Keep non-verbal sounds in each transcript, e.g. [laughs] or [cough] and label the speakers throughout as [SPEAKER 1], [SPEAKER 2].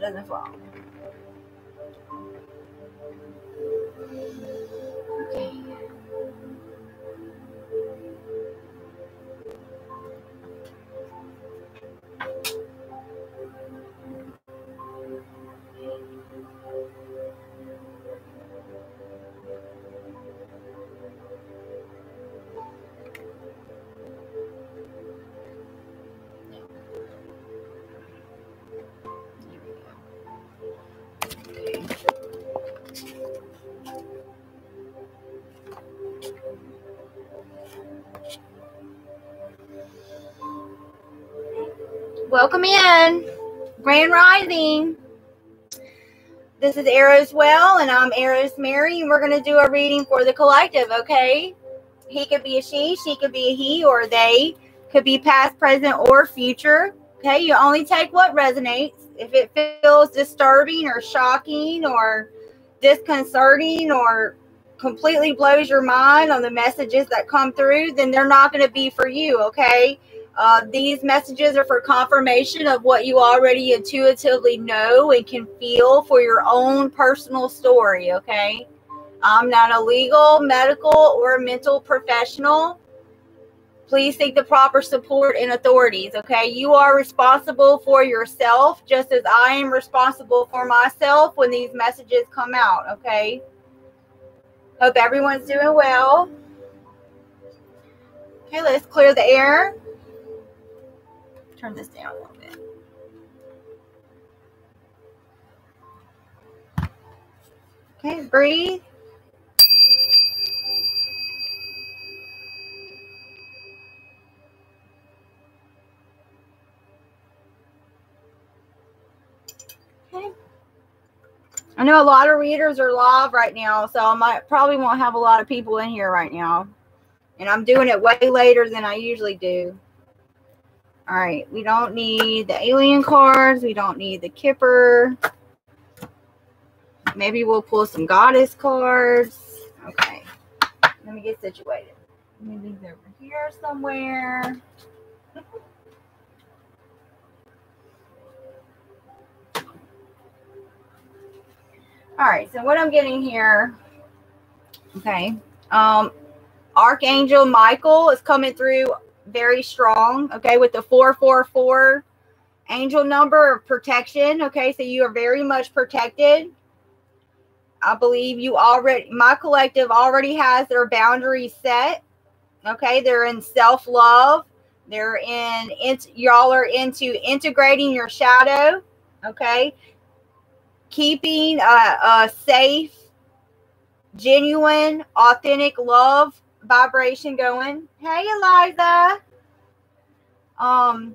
[SPEAKER 1] Hope it doesn't fall. Welcome in, Grand Rising. This is eRosWell, and I'm eRos Mary, and we're going to do a reading for the collective, okay? He could be a she, she could be a he, or they could be past, present, or future. Okay, you only take what resonates. If it feels disturbing or shocking or disconcerting or completely blows your mind on the messages that come through, then they're not going to be for you, okay? Uh, these messages are for confirmation of what you already intuitively know and can feel for your own personal story, okay? I'm not a legal, medical, or mental professional. Please seek the proper support and authorities, okay? You are responsible for yourself just as I am responsible for myself when these messages come out, okay? Hope everyone's doing well. Okay, let's clear the air. Turn this down a little bit. Okay, breathe. Okay. I know a lot of readers are live right now, so I might probably won't have a lot of people in here right now. And I'm doing it way later than I usually do. All right, we don't need the alien cards. We don't need the Kipper. Maybe we'll pull some goddess cards. Okay, let me get situated. Let me leave over here somewhere. [laughs] All right, so what I'm getting here, okay, um, Archangel Michael is coming through very strong, okay, with the 444 angel number of protection, okay, so you are very much protected. I believe you already, my collective already has their boundaries set, okay, they're in self love, they're in, it. y'all are into integrating your shadow, okay, keeping a, a safe, genuine, authentic love vibration going. Hey, Eliza. Um,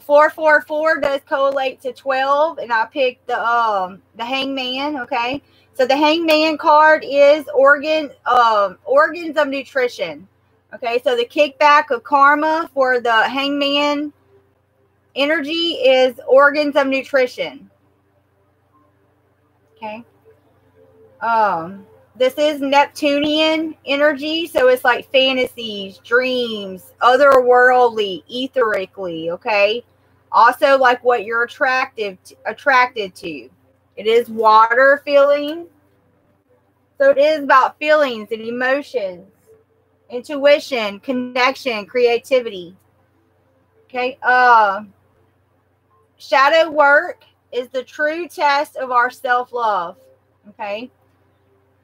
[SPEAKER 1] four four four does correlate to twelve, and I picked the um the Hangman. Okay, so the Hangman card is organ um organs of nutrition. Okay, so the kickback of karma for the Hangman energy is organs of nutrition. Okay. Um, this is Neptunian energy, so it's like fantasies, dreams, otherworldly, etherically, okay? Also like what you're attractive to, attracted to. It is water feeling. So it is about feelings and emotions, intuition, connection, creativity. Okay? Uh shadow work is the true test of our self-love. Okay.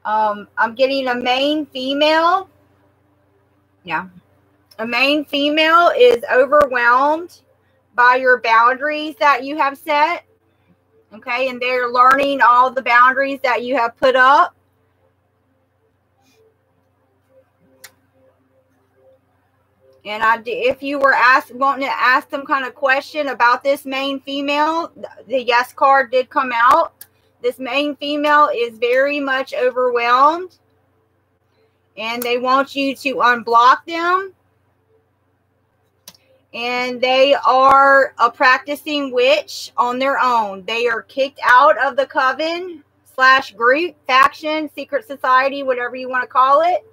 [SPEAKER 1] Um, I'm getting a main female. Yeah. A main female is overwhelmed by your boundaries that you have set. Okay. And they're learning all the boundaries that you have put up. And I, if you were asked, wanting to ask some kind of question about this main female, the yes card did come out. This main female is very much overwhelmed, and they want you to unblock them. And they are a practicing witch on their own. They are kicked out of the coven slash group, faction, secret society, whatever you want to call it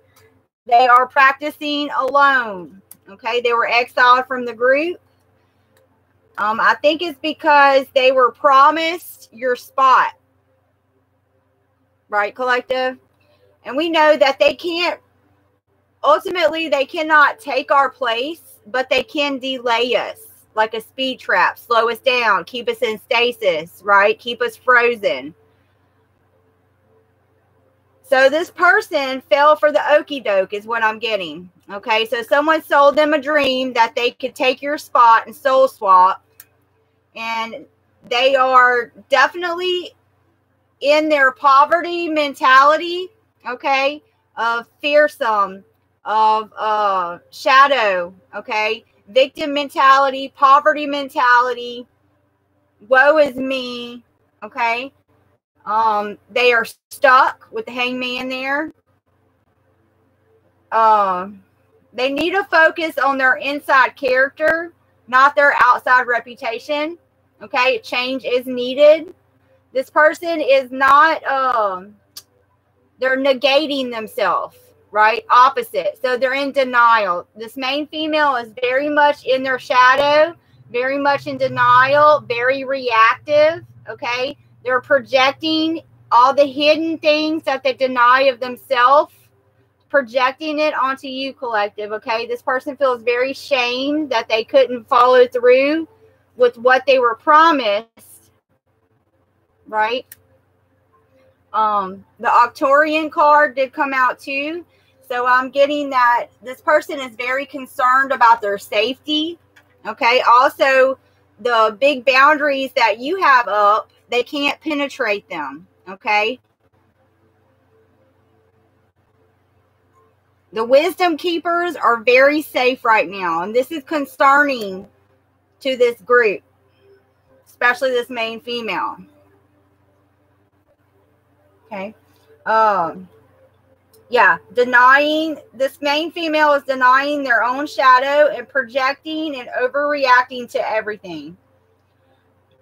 [SPEAKER 1] They are practicing alone. Okay, they were exiled from the group. Um, I think it's because they were promised your spot. Right, collective? And we know that they can't, ultimately, they cannot take our place, but they can delay us like a speed trap, slow us down, keep us in stasis, right? Keep us frozen. So this person fell for the okey doke, is what I'm getting. Okay, so someone sold them a dream that they could take your spot and soul swap, and they are definitely in their poverty mentality. Okay, of fearsome, of uh, shadow. Okay, victim mentality, poverty mentality. Woe is me. Okay, um, they are stuck with the hangman there. Um, they need to focus on their inside character, not their outside reputation. Okay, change is needed. This person is not um they're negating themselves, right? Opposite. So they're in denial. This main female is very much in their shadow, very much in denial, very reactive, okay? They're projecting all the hidden things that they deny of themselves, projecting it onto you, collective. Okay. This person feels very shamed that they couldn't follow through with what they were promised. Right. Um, the Arcturian card did come out too. So I'm getting that this person is very concerned about their safety. Okay. Also, the big boundaries that you have up they can't penetrate them. Okay. The wisdom keepers are very safe right now. And this is concerning to this group, especially this main female. Okay. Um, yeah, denying this main female is denying their own shadow and projecting and overreacting to everything.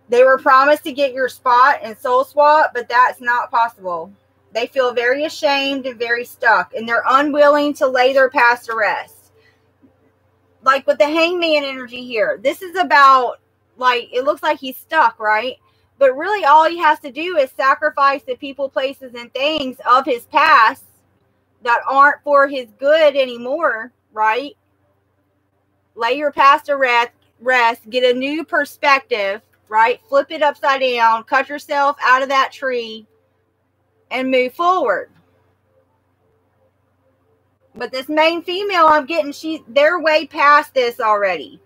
[SPEAKER 1] They were promised to get your spot and soul swap, but that's not possible. They feel very ashamed and very stuck, and they're unwilling to lay their past to rest. Like with the hangman energy here, this is about like it looks like he's stuck, right? But really, all he has to do is sacrifice the people, places, and things of his past that aren't for his good anymore, right? Lay your past to rest, rest, get a new perspective, right? Flip it upside down, cut yourself out of that tree, and move forward. But this main female I'm getting, she they're way past this already.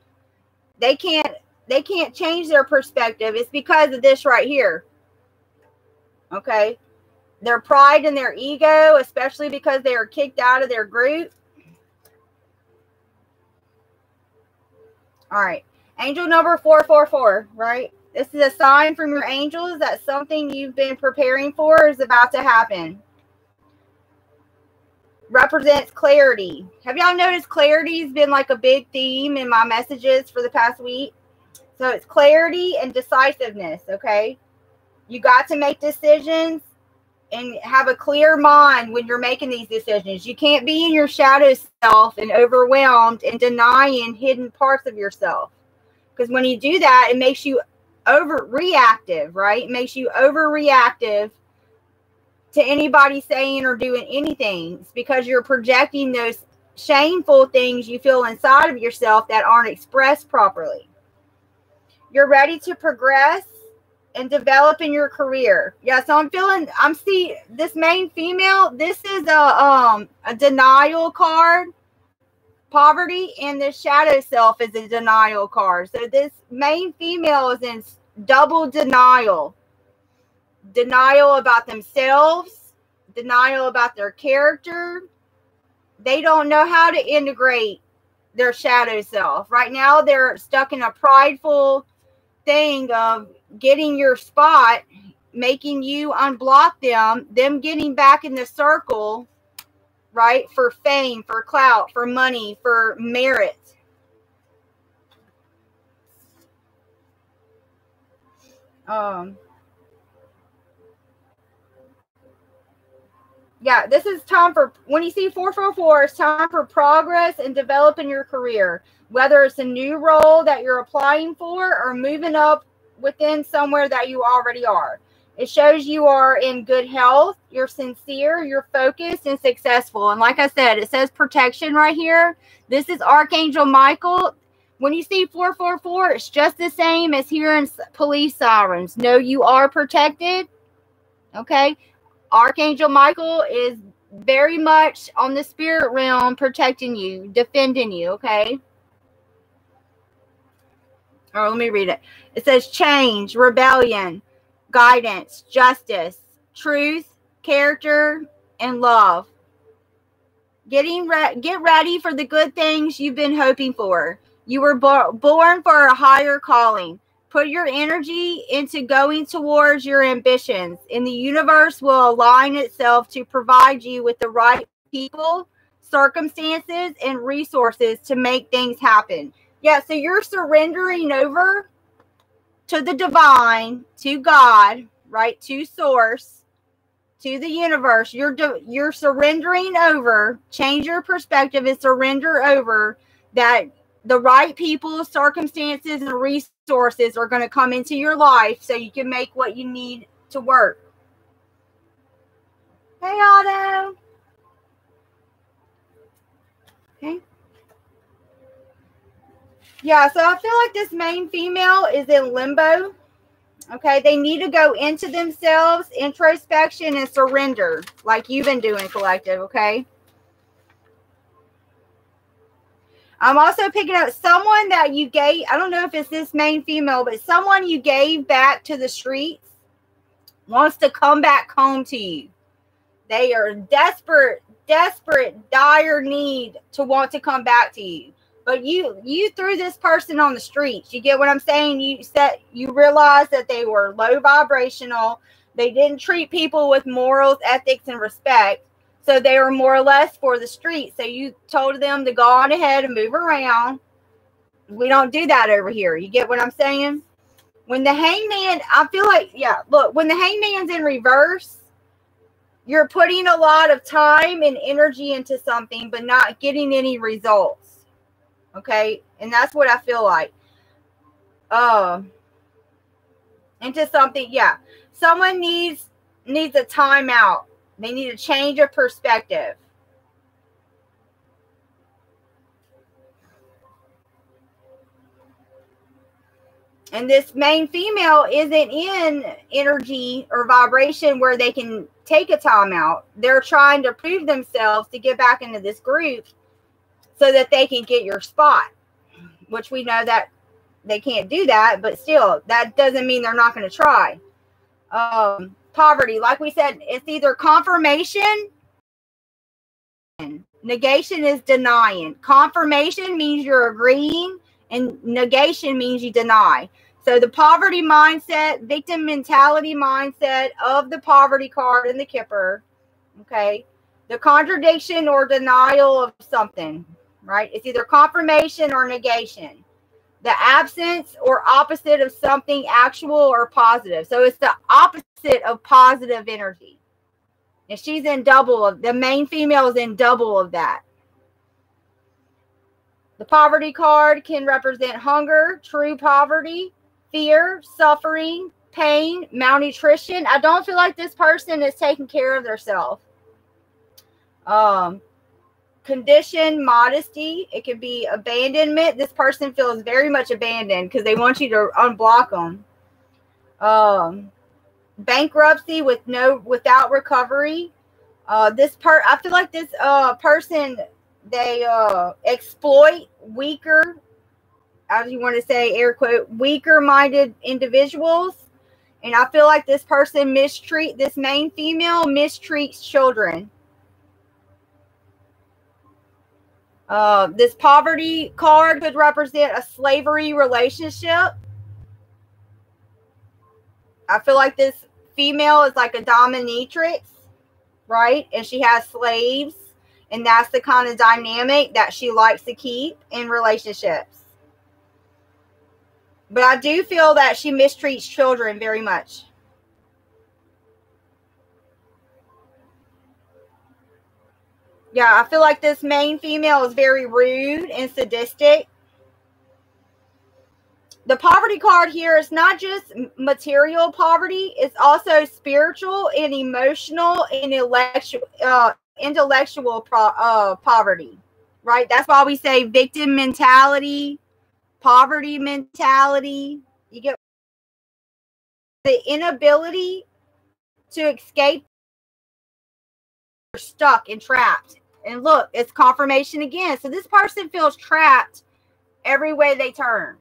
[SPEAKER 1] They can't they can't change their perspective. It's because of this right here. Okay. Their pride and their ego, especially because they are kicked out of their group. All right. Angel number 444, right? This is a sign from your angels that something you've been preparing for is about to happen. Represents clarity. Have y'all noticed clarity has been like a big theme in my messages for the past week? So it's clarity and decisiveness, okay? You got to make decisions and have a clear mind when you're making these decisions. You can't be in your shadow self and overwhelmed and denying hidden parts of yourself. Because when you do that, it makes you overreactive, right? It makes you overreactive to anybody saying or doing anything. It's because you're projecting those shameful things you feel inside of yourself that aren't expressed properly. You're ready to progress and develop in your career. Yeah, so I'm feeling I'm see this main female, this is a um a denial card poverty and the shadow self is a denial card. So this main female is in double denial. Denial about themselves, denial about their character. They don't know how to integrate their shadow self. Right now they're stuck in a prideful thing of getting your spot, making you unblock them, them getting back in the circle right? For fame, for clout, for money, for merit. Um, Yeah, this is time for when you see 444, it's time for progress and developing your career. Whether it's a new role that you're applying for or moving up within somewhere that you already are. It shows you are in good health, you're sincere, you're focused and successful. And like I said, it says protection right here. This is Archangel Michael. When you see 444, it's just the same as hearing police sirens. No, you are protected. Okay. Archangel Michael is very much on the spirit realm protecting you, defending you. Okay. Oh, let me read it. It says change, rebellion, guidance, justice, truth, character, and love. Getting re- get ready for the good things you've been hoping for. You were bo- born for a higher calling. Put your energy into going towards your ambitions, and the universe will align itself to provide you with the right people, circumstances, and resources to make things happen. Yeah, so you're surrendering over to the divine, to God, right? To source, to the universe. You're you're surrendering over. Change your perspective and surrender over that the right people, circumstances, and resources are going to come into your life so you can make what you need to work. Hey, Otto. Okay. Yeah, so I feel like this main female is in limbo. Okay, they need to go into themselves, introspection, and surrender, like you've been doing, collective. Okay. I'm also picking up someone that you gave. I don't know if it's this main female, but someone you gave back to the streets wants to come back home to you. They are desperate, desperate, dire need to want to come back to you but you you threw this person on the streets you get what i'm saying you said you realized that they were low vibrational they didn't treat people with morals ethics and respect so they were more or less for the street. so you told them to go on ahead and move around we don't do that over here you get what i'm saying when the hangman i feel like yeah look when the hangman's in reverse you're putting a lot of time and energy into something but not getting any results Okay. And that's what I feel like. Uh, into something, yeah. Someone needs needs a timeout. They need a change of perspective. And this main female isn't in energy or vibration where they can take a timeout. They're trying to prove themselves to get back into this group so that they can get your spot, which we know that they can't do that, but still, that doesn't mean they're not going to try. Um, poverty, like we said, it's either confirmation, negation is denying. Confirmation means you're agreeing, and negation means you deny. So the poverty mindset, victim mentality mindset of the poverty card and the kipper, okay, the contradiction or denial of something, right? It's either confirmation or negation. The absence or opposite of something actual or positive. So it's the opposite of positive energy. And she's in double of the main female is in double of that. The poverty card can represent hunger, true poverty, fear, suffering, pain, malnutrition. I don't feel like this person is taking care of themselves. Um, condition, modesty. It could be abandonment. This person feels very much abandoned because they want you to unblock them. Um, bankruptcy with no without recovery. Uh, this part, I feel like this uh person they uh exploit weaker, as you want to say, air quote, weaker minded individuals. And I feel like this person mistreat this main female mistreats children Uh, this poverty card could represent a slavery relationship. I feel like this female is like a dominatrix, right? And she has slaves, and that's the kind of dynamic that she likes to keep in relationships. But I do feel that she mistreats children very much. Yeah, I feel like this main female is very rude and sadistic. The poverty card here is not just material poverty, it's also spiritual and emotional and intellectual, uh, intellectual pro- uh, poverty, right? That's why we say victim mentality, poverty mentality. You get the inability to escape you're stuck and trapped. And look, it's confirmation again. So this person feels trapped every way they turn.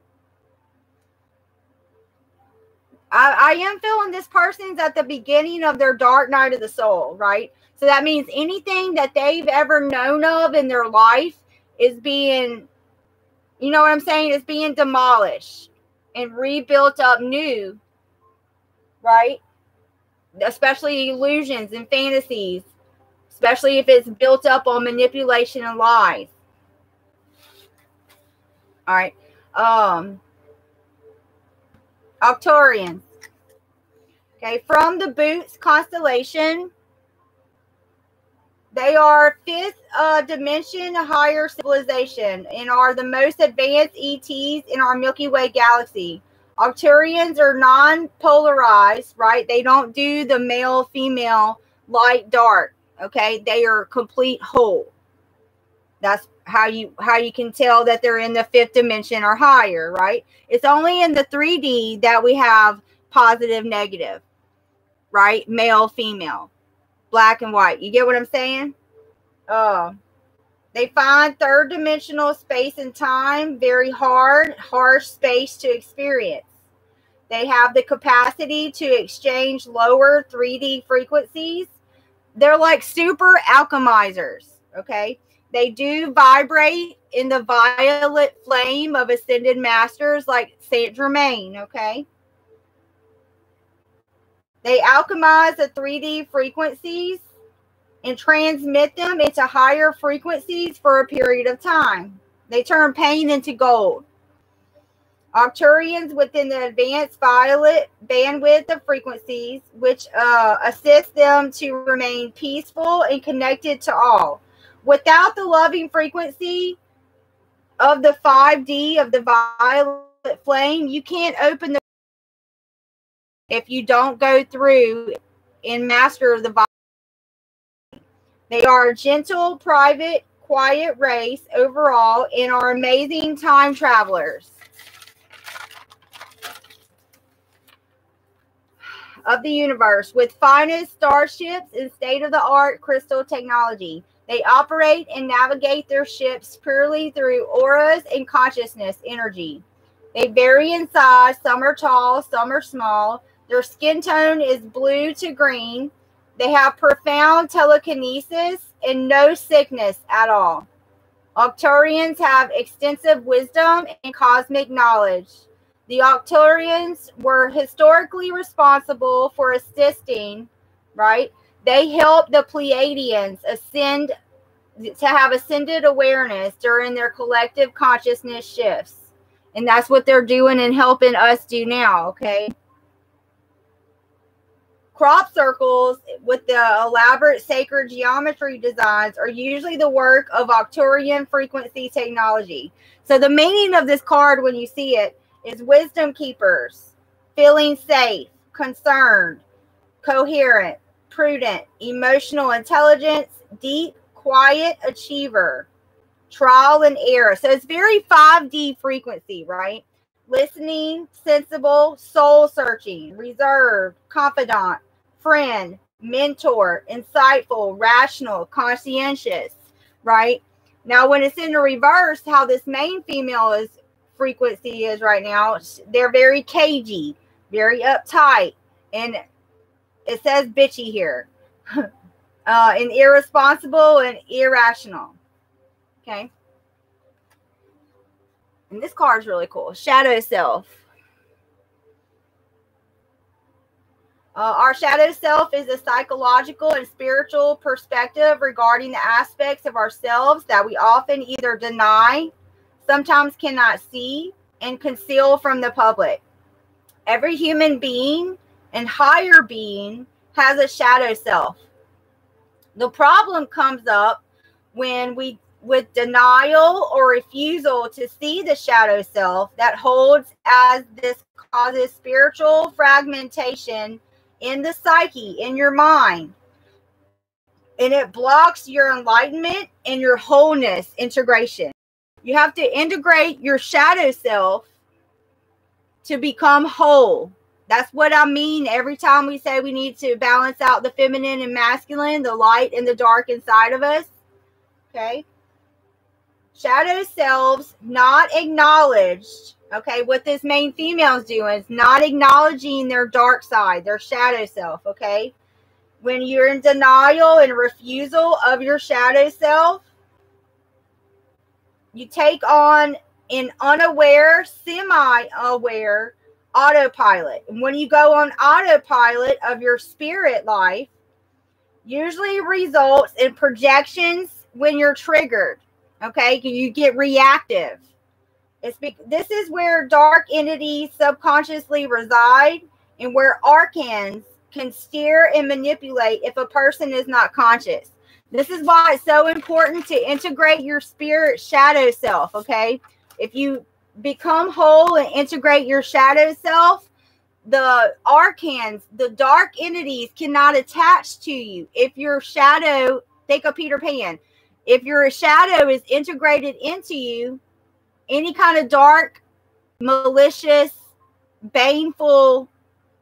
[SPEAKER 1] I, I am feeling this person's at the beginning of their dark night of the soul, right? So that means anything that they've ever known of in their life is being, you know what I'm saying, is being demolished and rebuilt up new, right? Especially illusions and fantasies especially if it's built up on manipulation and lies. All right. Um, Arcturians. Okay, from the Boots constellation, they are fifth uh, dimension higher civilization and are the most advanced ETs in our Milky Way galaxy. Arcturians are non polarized, right? They don't do the male female light dark. Okay, they are complete whole. That's how you how you can tell that they're in the fifth dimension or higher, right? It's only in the 3D that we have positive, negative, right? Male, female, black and white. You get what I'm saying? Oh. They find third dimensional space and time very hard, harsh space to experience. They have the capacity to exchange lower 3D frequencies they're like super alchemizers. Okay. They do vibrate in the violet flame of ascended masters like Saint Germain. Okay. They alchemize the 3D frequencies and transmit them into higher frequencies for a period of time. They turn pain into gold. Arcturians within the advanced violet bandwidth of frequencies, which uh, assist them to remain peaceful and connected to all. Without the loving frequency of the 5D of the violet flame, you can't open the if you don't go through and master the violet. They are a gentle, private, quiet race overall and are amazing time travelers. Of the universe with finest starships and state of the art crystal technology. They operate and navigate their ships purely through auras and consciousness energy. They vary in size. Some are tall, some are small. Their skin tone is blue to green. They have profound telekinesis and no sickness at all. Arcturians have extensive wisdom and cosmic knowledge. The Arcturians were historically responsible for assisting, right? They helped the Pleiadians ascend to have ascended awareness during their collective consciousness shifts. And that's what they're doing and helping us do now, okay? Crop circles with the elaborate sacred geometry designs are usually the work of Arcturian frequency technology. So the meaning of this card when you see it is wisdom keepers, feeling safe, concerned, coherent, prudent, emotional intelligence, deep, quiet achiever, trial and error. So it's very 5D frequency, right? Listening, sensible, soul searching, reserved, confidant, friend, mentor, insightful, rational, conscientious, right? Now, when it's in the reverse, how this main female is frequency is right now. They're very cagey, very uptight, and it says bitchy here. [laughs] uh, and irresponsible and irrational. Okay. And this card is really cool. Shadow self. Uh, our shadow self is a psychological and spiritual perspective regarding the aspects of ourselves that we often either deny sometimes cannot see and conceal from the public. Every human being and higher being has a shadow self. The problem comes up when we with denial or refusal to see the shadow self that holds as this causes spiritual fragmentation in the psyche, in your mind. And it blocks your enlightenment and your wholeness integration. You have to integrate your shadow self to become whole. That's what I mean every time we say we need to balance out the feminine and masculine, the light and the dark inside of us. Okay. Shadow selves not acknowledged. Okay. What this main female is doing is not acknowledging their dark side, their shadow self. Okay. When you're in denial and refusal of your shadow self, you take on an unaware, semi aware autopilot. And when you go on autopilot of your spirit life, usually results in projections when you're triggered. Okay, you get reactive. It's be- this is where dark entities subconsciously reside and where archons can steer and manipulate if a person is not conscious. This is why it's so important to integrate your spirit shadow self, okay? If you become whole and integrate your shadow self, the archons, the dark entities cannot attach to you. If your shadow, think of Peter Pan, if your shadow is integrated into you, any kind of dark, malicious, baneful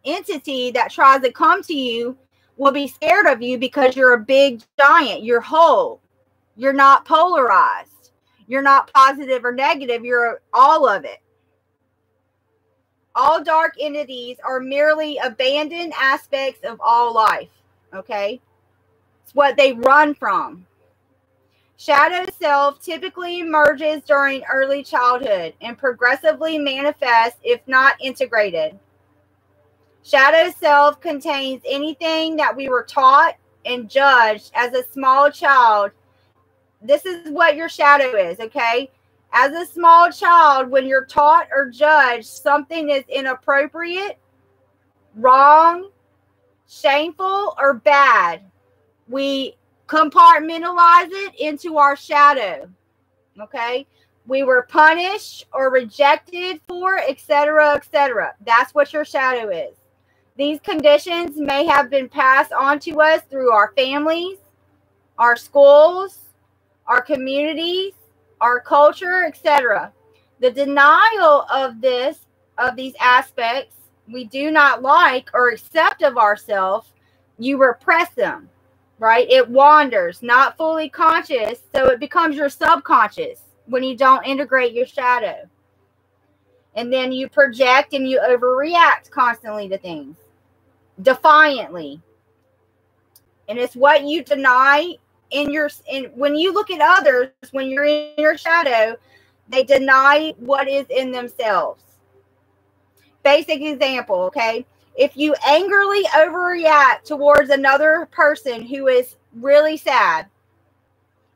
[SPEAKER 1] entity that tries to come to you will be scared of you because you're a big giant. You're whole. You're not polarized. You're not positive or negative, you're all of it. All dark entities are merely abandoned aspects of all life. Okay? It's what they run from. Shadow self typically emerges during early childhood and progressively manifests if not integrated. Shadow self contains anything that we were taught and judged as a small child this is what your shadow is, okay? As a small child, when you're taught or judged something is inappropriate, wrong, shameful, or bad, we compartmentalize it into our shadow. Okay? We were punished or rejected for, etc., etc. That's what your shadow is. These conditions may have been passed on to us through our families, our schools, our communities, our culture, etc. The denial of this, of these aspects we do not like or accept of ourselves, you repress them, right? It wanders, not fully conscious, so it becomes your subconscious when you don't integrate your shadow. And then you project and you overreact constantly to things, defiantly. And it's what you deny in your in when you look at others when you're in your shadow they deny what is in themselves. Basic example okay? If you angrily overreact towards another person who is really sad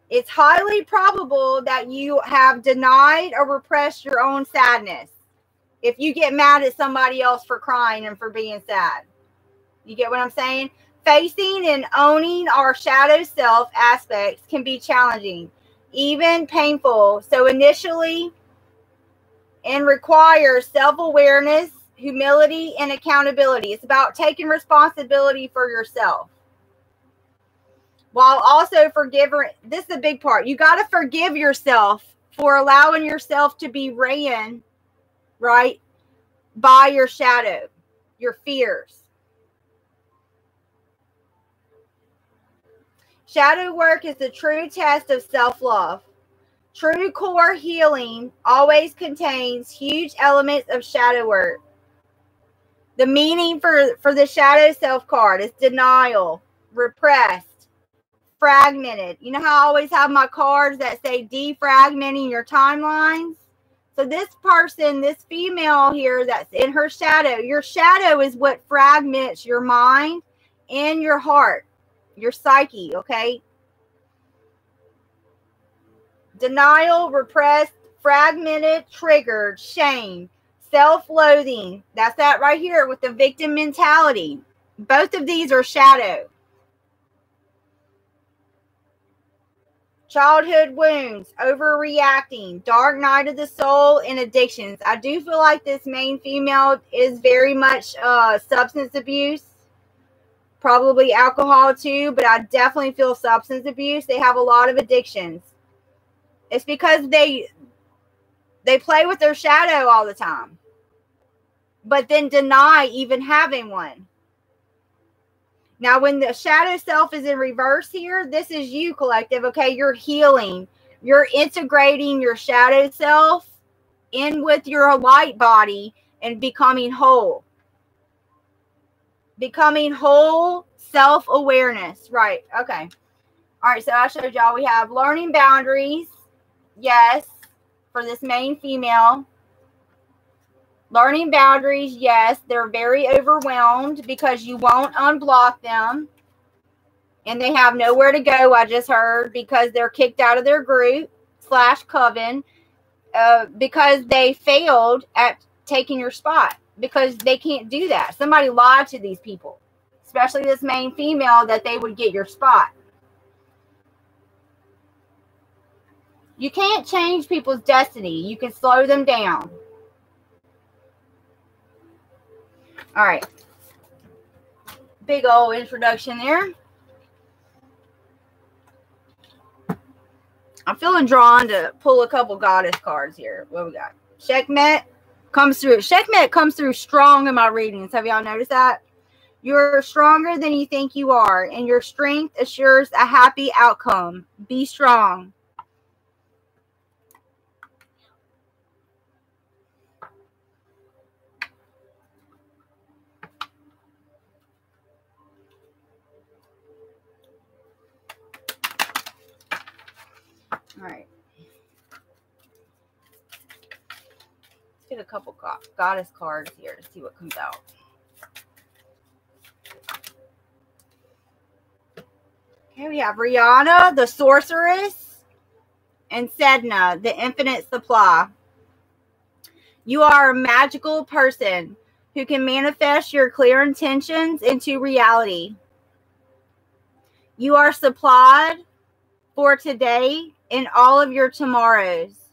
[SPEAKER 1] it's highly probable that you have denied or repressed your own sadness. If you get mad at somebody else for crying and for being sad you get what i'm saying Facing and owning our shadow self aspects can be challenging, even painful. So, initially, and requires self awareness, humility, and accountability. It's about taking responsibility for yourself while also forgiving. This is a big part. You got to forgive yourself for allowing yourself to be ran, right, by your shadow, your fears. Shadow work is the true test of self love. True core healing always contains huge elements of shadow work. The meaning for, for the shadow self card is denial, repressed, fragmented. You know how I always have my cards that say defragmenting your timelines? So, this person, this female here that's in her shadow, your shadow is what fragments your mind and your heart your psyche, okay? Denial, repressed, fragmented, triggered, shame, self loathing. That's that right here with the victim mentality. Both of these are shadow. childhood wounds, overreacting, dark night of the soul, and addictions. I do feel like this main female is very much uh, substance abuse, probably alcohol too, but I definitely feel substance abuse. They have a lot of addictions. It's because they they play with their shadow all the time, but then deny even having one. Now, when the shadow self is in reverse here, this is you, collective. Okay, you're healing, you're integrating your shadow self in with your light body and becoming whole. Becoming whole self awareness. Right. Okay. All right. So I showed y'all we have learning boundaries. Yes. For this main female. Learning boundaries, yes, they're very overwhelmed because you won't unblock them. And they have nowhere to go, I just heard, because they're kicked out of their group slash coven uh, because they failed at taking your spot because they can't do that. Somebody lied to these people, especially this main female, that they would get your spot. You can't change people's destiny. You can slow them down. All right. Big old introduction there. I'm feeling drawn to pull a couple goddess cards here. What we got? Sekhmet comes through. Sekhmet comes through strong in my readings. Have y'all noticed that? You're stronger than you think you are, and your strength assures a happy outcome. Be strong. All right. Let's get a couple goddess cards here to see what comes out. Okay, we have Rhiannon, the sorceress, and Sedna, the infinite supply. You are a magical person who can manifest your clear intentions into reality. You are supplied for today and all of your tomorrows.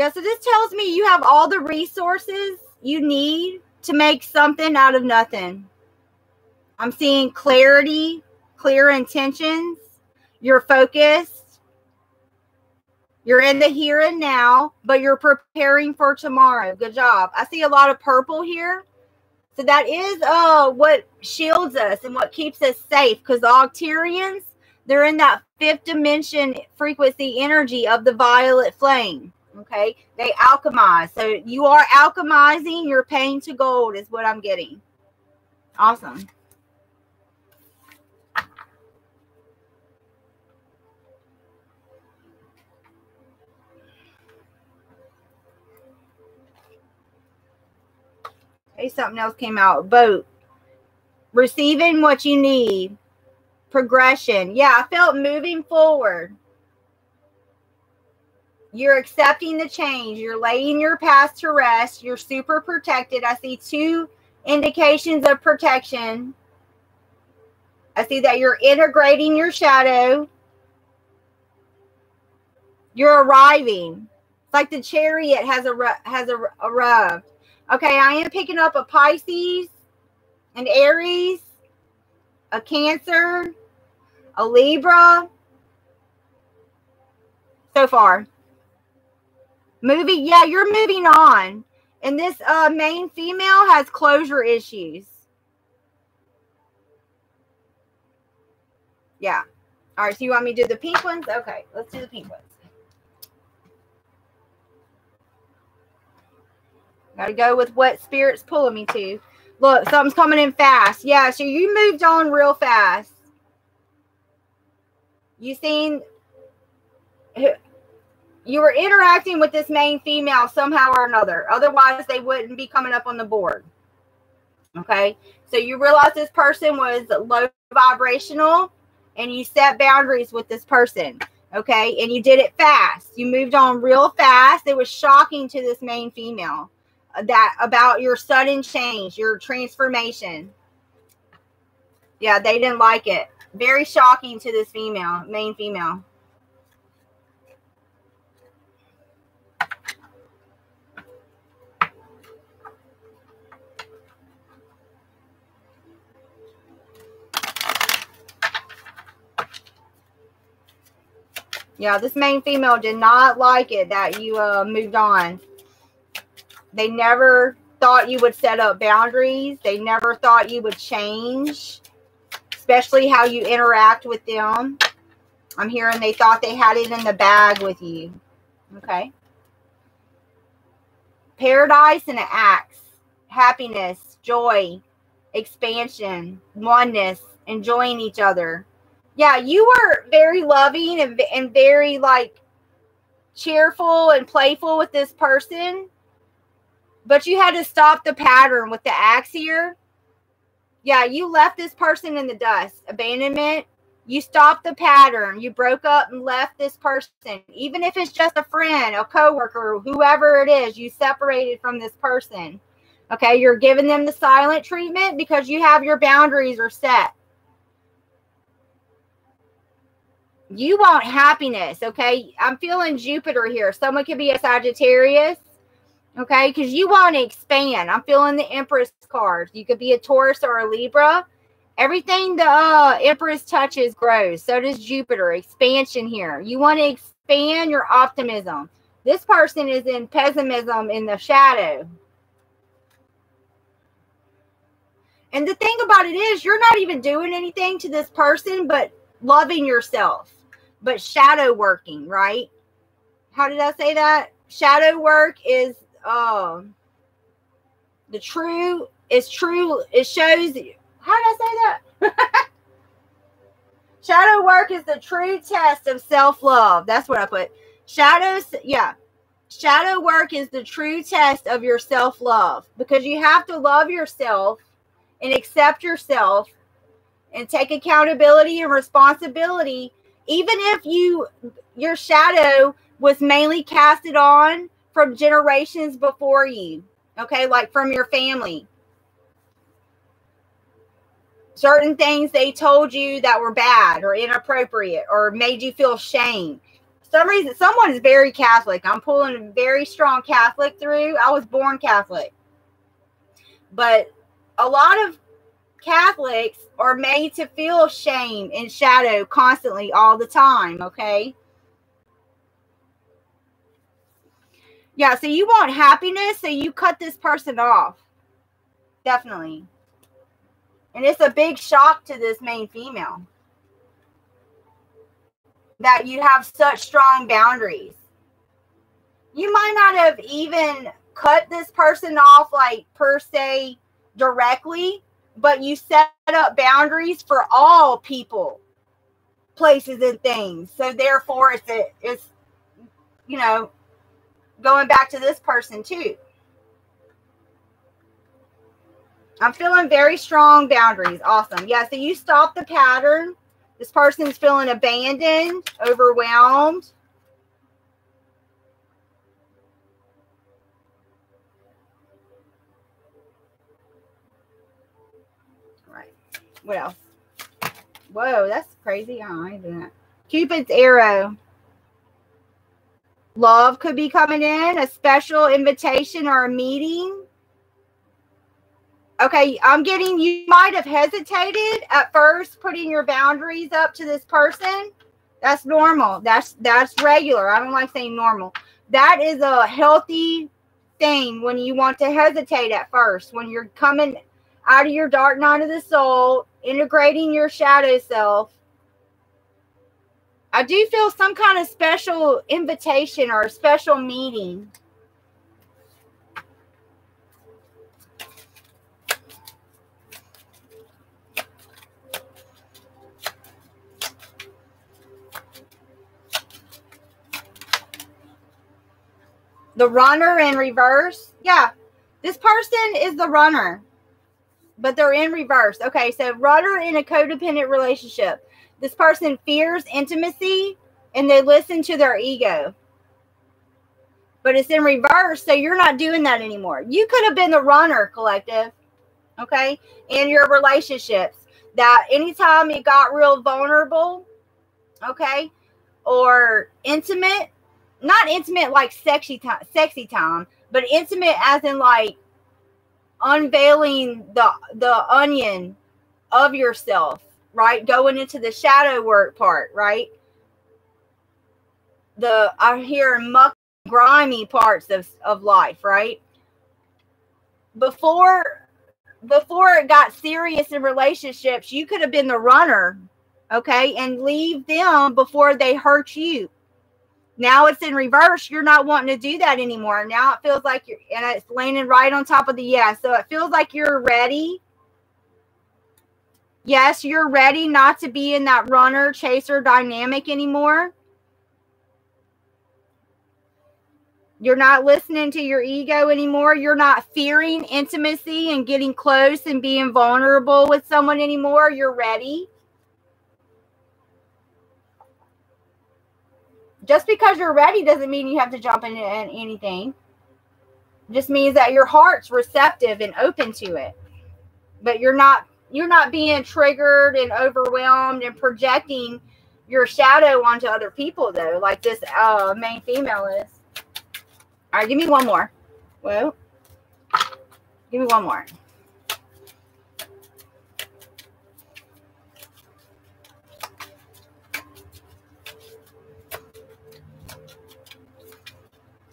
[SPEAKER 1] Yeah, so this tells me you have all the resources you need to make something out of nothing. I'm seeing clarity, clear intentions, you're focused, you're in the here and now, but you're preparing for tomorrow. Good job. I see a lot of purple here. So that is uh what shields us and what keeps us safe because the Arcturians they're in that fifth dimension frequency energy of the violet flame. Okay. They alchemize. So you are alchemizing your pain to gold, is what I'm getting. Awesome. Hey, something else came out. Vote. Receiving what you need progression. Yeah, I felt moving forward. You're accepting the change. You're laying your past to rest. You're super protected. I see two indications of protection. I see that you're integrating your shadow. You're arriving. It's like the chariot has a has a, arrived. Okay, I am picking up a Pisces, an Aries, a Cancer, a Libra so far. Movie, yeah, you're moving on. And this uh, main female has closure issues. Yeah. All right, so you want me to do the pink ones? Okay, let's do the pink ones. Got to go with what spirit's pulling me to. Look, something's coming in fast. Yeah, so you moved on real fast you seen you were interacting with this main female somehow or another. Otherwise, they wouldn't be coming up on the board. Okay. So you realize this person was low vibrational and you set boundaries with this person. Okay. And you did it fast. You moved on real fast. It was shocking to this main female uh, that about your sudden change, your transformation. Yeah, they didn't like it. Very shocking to this female, main female. Yeah, this main female did not like it that you uh, moved on. They never thought you would set up boundaries. They never thought you would change, especially how you interact with them. I'm hearing they thought they had it in the bag with you. Okay. Paradise and an axe. Happiness, joy, expansion, oneness, enjoying each other yeah, you were very loving and, and very like cheerful and playful with this person, but you had to stop the pattern with the axe here. Yeah, you left this person in the dust. Abandonment. You stopped the pattern. You broke up and left this person. Even if it's just a friend, a coworker, whoever it is, you separated from this person. Okay, you're giving them the silent treatment because you have your boundaries are set. You want happiness, okay? I'm feeling Jupiter here. Someone could be a Sagittarius, okay? Because you want to expand. I'm feeling the Empress card. You could be a Taurus or a Libra. Everything the uh, Empress touches grows. So does Jupiter. Expansion here. You want to expand your optimism. This person is in pessimism in the shadow. And the thing about it is, you're not even doing anything to this person, but loving yourself but shadow working, right? How did I say that? Shadow work is um the true is true it shows how did I say that? [laughs] shadow work is the true test of self-love. That's what I put. Shadows, yeah. Shadow work is the true test of your self-love because you have to love yourself and accept yourself and take accountability and responsibility even if you your shadow was mainly casted on from generations before you, okay, like from your family. Certain things they told you that were bad or inappropriate or made you feel shame. Some reason someone is very Catholic. I'm pulling a very strong Catholic through. I was born Catholic. But a lot of Catholics are made to feel shame and shadow constantly all the time, okay? Yeah, so you want happiness, so you cut this person off. Definitely. And it's a big shock to this main female that you have such strong boundaries. You might not have even cut this person off, like per se, directly, but you set up boundaries for all people, places, and things. So therefore, it's it's you know going back to this person too. I'm feeling very strong boundaries. Awesome. Yeah. So you stop the pattern. This person's feeling abandoned, overwhelmed. What else? Whoa, that's crazy. Oh, I ain't that. Cupid's arrow. Love could be coming in, a special invitation or a meeting. Okay, I'm getting you might have hesitated at first putting your boundaries up to this person. That's normal. That's that's regular. I don't like saying normal. That is a healthy thing when you want to hesitate at first. When you're coming out of your dark night of the soul integrating your shadow self. I do feel some kind of special invitation or special meeting. The runner in reverse. Yeah, this person is the runner but they're in reverse. Okay, so runner in a codependent relationship. This person fears intimacy and they listen to their ego. But it's in reverse, so you're not doing that anymore. You could have been the runner, collective, okay, in your relationships. that anytime it got real vulnerable, okay, or intimate, not intimate like sexy time, sexy time, but intimate as in like unveiling the the onion of yourself, right? Going into the shadow work part, right? The I hear muck grimy parts of, of life, right? Before before it got serious in relationships, you could have been the runner, okay, and leave them before they hurt you. Now it's in reverse. You're not wanting to do that anymore. Now it feels like you're, and it's landing right on top of the yes. So it feels like you're ready. Yes, you're ready not to be in that runner chaser dynamic anymore. You're not listening to your ego anymore. You're not fearing intimacy and getting close and being vulnerable with someone anymore. You're ready. Just because you're ready doesn't mean you have to jump into anything. It just means that your heart's receptive and open to it. But you're not you're not being triggered and overwhelmed and projecting your shadow onto other people though, like this uh, main female is. All right, give me one more. Well, give me one more.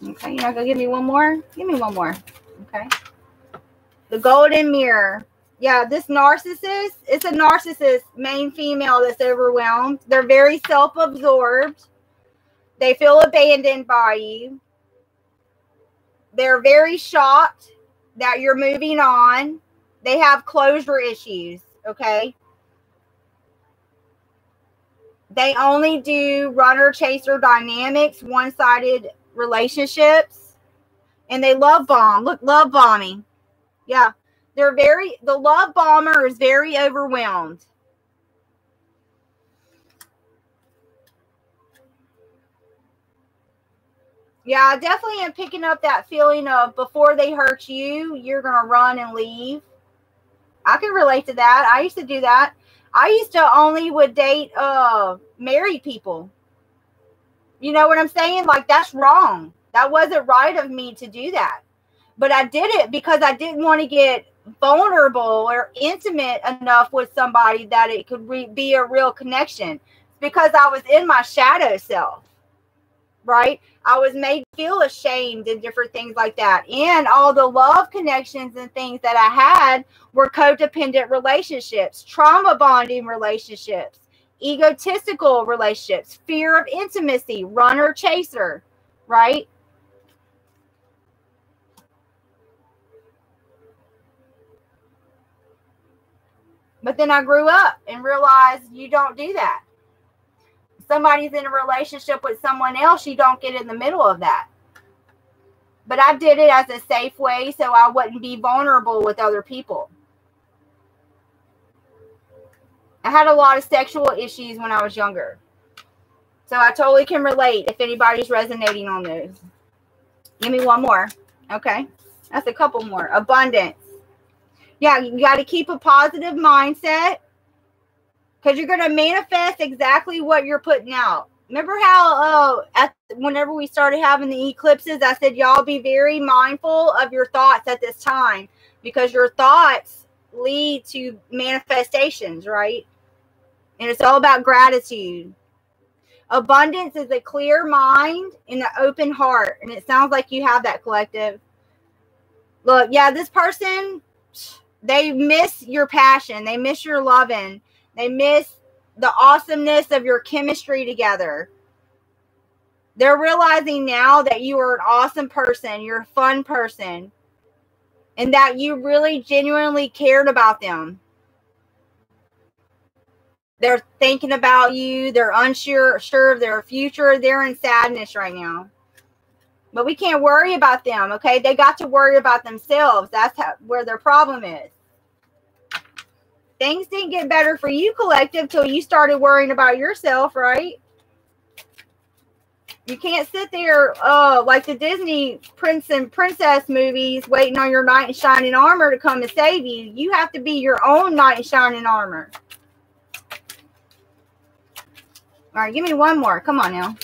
[SPEAKER 1] Okay, you're not gonna give me one more? Give me one more. Okay. The golden mirror. Yeah, this narcissist, it's a narcissist, main female that's overwhelmed. They're very self-absorbed. They feel abandoned by you they're very shocked that you're moving on. They have closure issues, okay? They only do runner chaser dynamics, one sided relationships, and they love bomb. Look, love bombing. Yeah, they're very, the love bomber is very overwhelmed. Yeah, I definitely am picking up that feeling of before they hurt you, you're going to run and leave. I can relate to that. I used to do that. I used to only would date uh married people. You know what I'm saying? Like that's wrong. That wasn't right of me to do that. But I did it because I didn't want to get vulnerable or intimate enough with somebody that it could be a real connection because I was in my shadow self right? I was made feel ashamed and different things like that. And all the love connections and things that I had were codependent relationships, trauma bonding relationships, egotistical relationships, fear of intimacy, runner chaser, right? But then I grew up and realized you don't do that somebody's in a relationship with someone else, you don't get in the middle of that. But I did it as a safe way so I wouldn't be vulnerable with other people. I had a lot of sexual issues when I was younger. So I totally can relate if anybody's resonating on those. Give me one more. Okay. That's a couple more. Abundance. Yeah, you got to keep a positive mindset because you're going to manifest exactly what you're putting out. Remember how uh, at whenever we started having the eclipses, I said y'all be very mindful of your thoughts at this time because your thoughts lead to manifestations, right? And it's all about gratitude. Abundance is a clear mind and an open heart, and it sounds like you have that collective. Look, yeah, this person they miss your passion, they miss your loving they miss the awesomeness of your chemistry together. They're realizing now that you are an awesome person, you're a fun person, and that you really genuinely cared about them. They're thinking about you, they're unsure sure of their future, they're in sadness right now. But we can't worry about them, okay? They got to worry about themselves. That's how, where their problem is things didn't get better for you, collective, till you started worrying about yourself, right? You can't sit there, uh, like the Disney prince and princess movies, waiting on your knight in shining armor to come and save you. You have to be your own knight in shining armor. All right, give me one more. Come on now.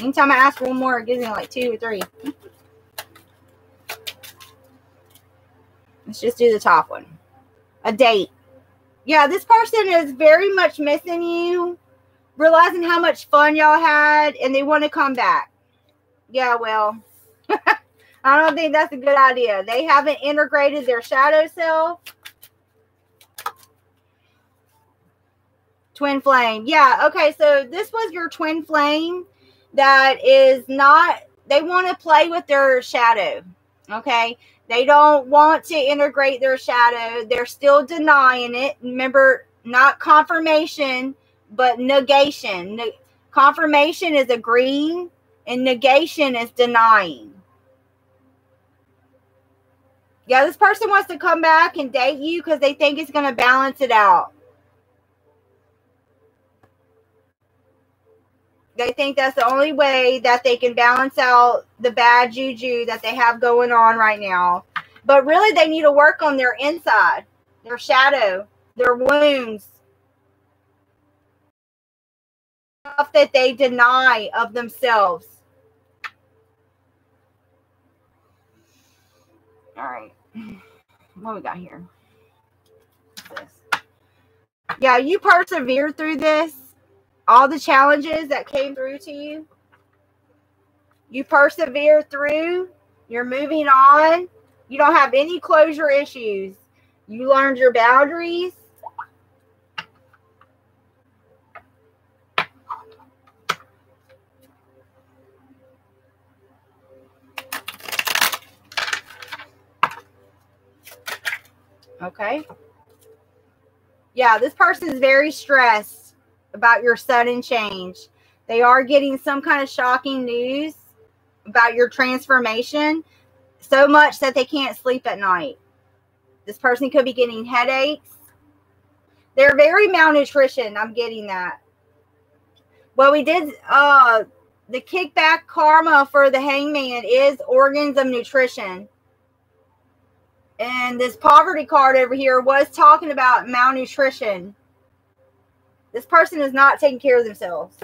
[SPEAKER 1] Anytime I ask for one more, it gives me like two or three. Let's just do the top one. A date. Yeah, this person is very much missing you, realizing how much fun y'all had, and they want to come back. Yeah, well, [laughs] I don't think that's a good idea. They haven't integrated their shadow self. Twin flame. Yeah, okay, so this was your twin flame that is not, they want to play with their shadow. Okay, they don't want to integrate their shadow. They're still denying it. Remember, not confirmation, but negation. Ne- confirmation is agreeing, and negation is denying. Yeah, this person wants to come back and date you because they think it's going to balance it out. They think that's the only way that they can balance out the bad juju that they have going on right now. But really, they need to work on their inside, their shadow, their wounds, stuff that they deny of themselves. All right. What we got here? Yeah, you persevered through this all the challenges that came through to you. You persevere through, you're moving on. You don't have any closure issues. You learned your boundaries. Okay. Yeah, this person is very stressed about your sudden change. They are getting some kind of shocking news about your transformation so much that they can't sleep at night. This person could be getting headaches. They're very malnutrition. I'm getting that. Well, we did uh the kickback karma for the hangman is organs of nutrition. And this poverty card over here was talking about malnutrition. This person is not taking care of themselves.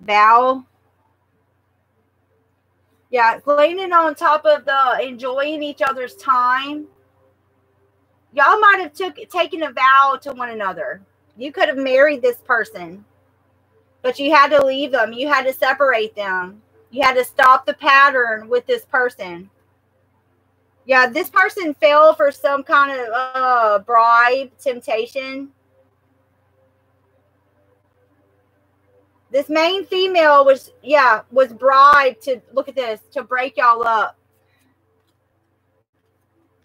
[SPEAKER 1] Vow. Yeah, laying on top of the enjoying each other's time. Y'all might have took taken a vow to one another. You could have married this person, but you had to leave them. You had to separate them. You had to stop the pattern with this person. Yeah, this person fell for some kind of uh, bribe, temptation. This main female was, yeah, was bribed to look at this to break y'all up.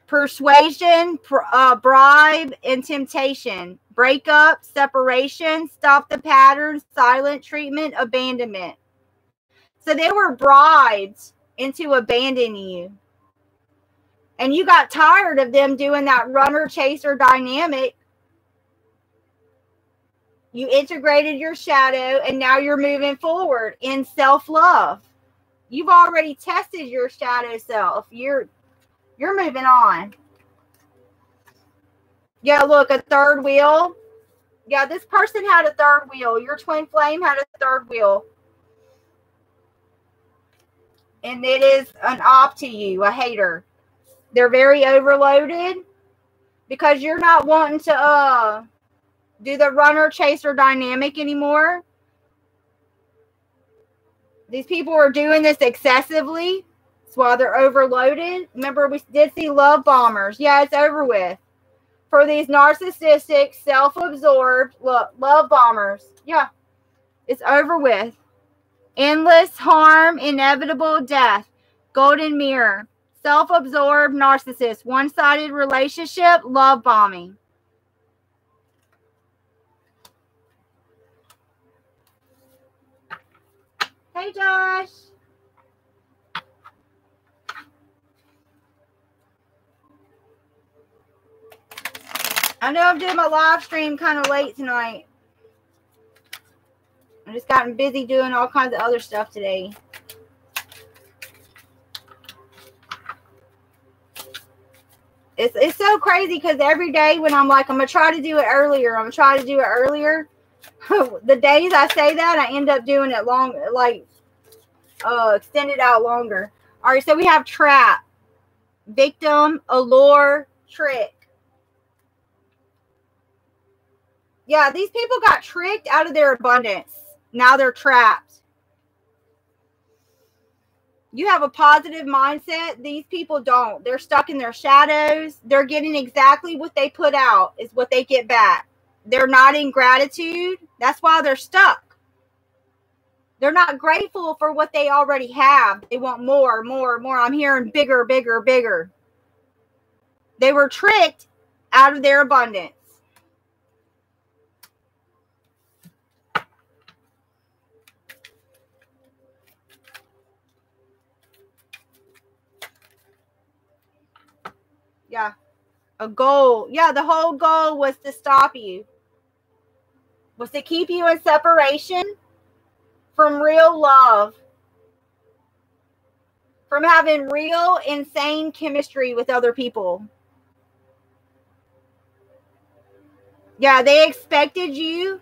[SPEAKER 1] Persuasion, uh, bribe, and temptation. Breakup, separation, stop the pattern, silent treatment, abandonment. So they were bribed into abandoning you. And you got tired of them doing that runner chaser dynamic. You integrated your shadow and now you're moving forward in self love. You've already tested your shadow self. You're you're moving on. Yeah, look, a third wheel. Yeah, this person had a third wheel. Your twin flame had a third wheel and it is an op to you, a hater. They're very overloaded because you're not wanting to uh do the runner chaser dynamic anymore. These people are doing this excessively. That's why they're overloaded. Remember, we did see love bombers. Yeah, it's over with. For these narcissistic, self absorbed love bombers. Yeah, it's over with. Endless harm, inevitable death. Golden mirror. Self absorbed narcissist. One sided relationship. Love bombing. Hey, Josh. I know I'm doing my live stream kind of late tonight. I just gotten busy doing all kinds of other stuff today. It's it's so crazy because every day when I'm like I'm gonna try to do it earlier, I'm gonna try to do it earlier. [laughs] the days I say that, I end up doing it long, like uh, extended out longer. All right, so we have trap, victim, allure, trick. Yeah, these people got tricked out of their abundance. Now they're trapped. You have a positive mindset. These people don't. They're stuck in their shadows. They're getting exactly what they put out, is what they get back. They're not in gratitude. That's why they're stuck. They're not grateful for what they already have. They want more, more, more. I'm hearing bigger, bigger, bigger. They were tricked out of their abundance. Yeah. A goal. Yeah, the whole goal was to stop you. Was to keep you in separation from real love. From having real insane chemistry with other people. Yeah, they expected you.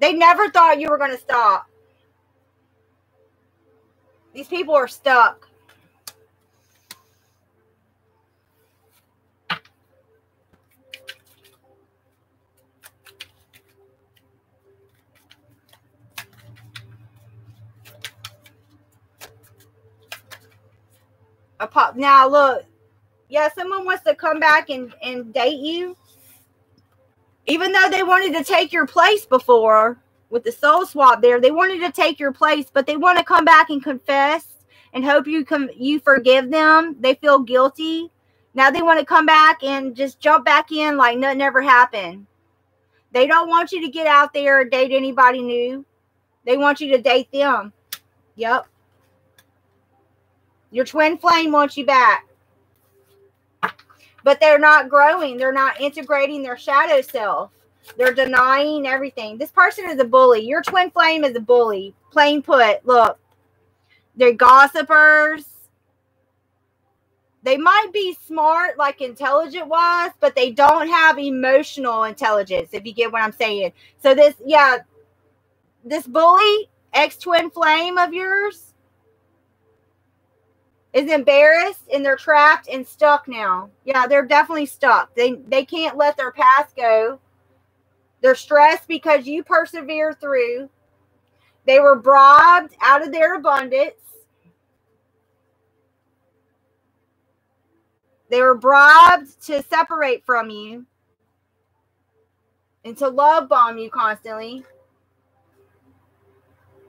[SPEAKER 1] They never thought you were going to stop. These people are stuck. A pop. Now look, yeah, someone wants to come back and and date you, even though they wanted to take your place before with the soul swap. There, they wanted to take your place, but they want to come back and confess and hope you come you forgive them. They feel guilty. Now they want to come back and just jump back in like nothing ever happened. They don't want you to get out there and date anybody new. They want you to date them. Yep. Your twin flame wants you back. But they're not growing. They're not integrating their shadow self. They're denying everything. This person is a bully. Your twin flame is a bully. Plain put. Look, they're gossipers. They might be smart, like intelligent wise, but they don't have emotional intelligence, if you get what I'm saying. So, this, yeah, this bully, ex twin flame of yours, is embarrassed and they're trapped and stuck now. Yeah, they're definitely stuck. They they can't let their past go. They're stressed because you persevere through. They were bribed out of their abundance. They were bribed to separate from you and to love bomb you constantly.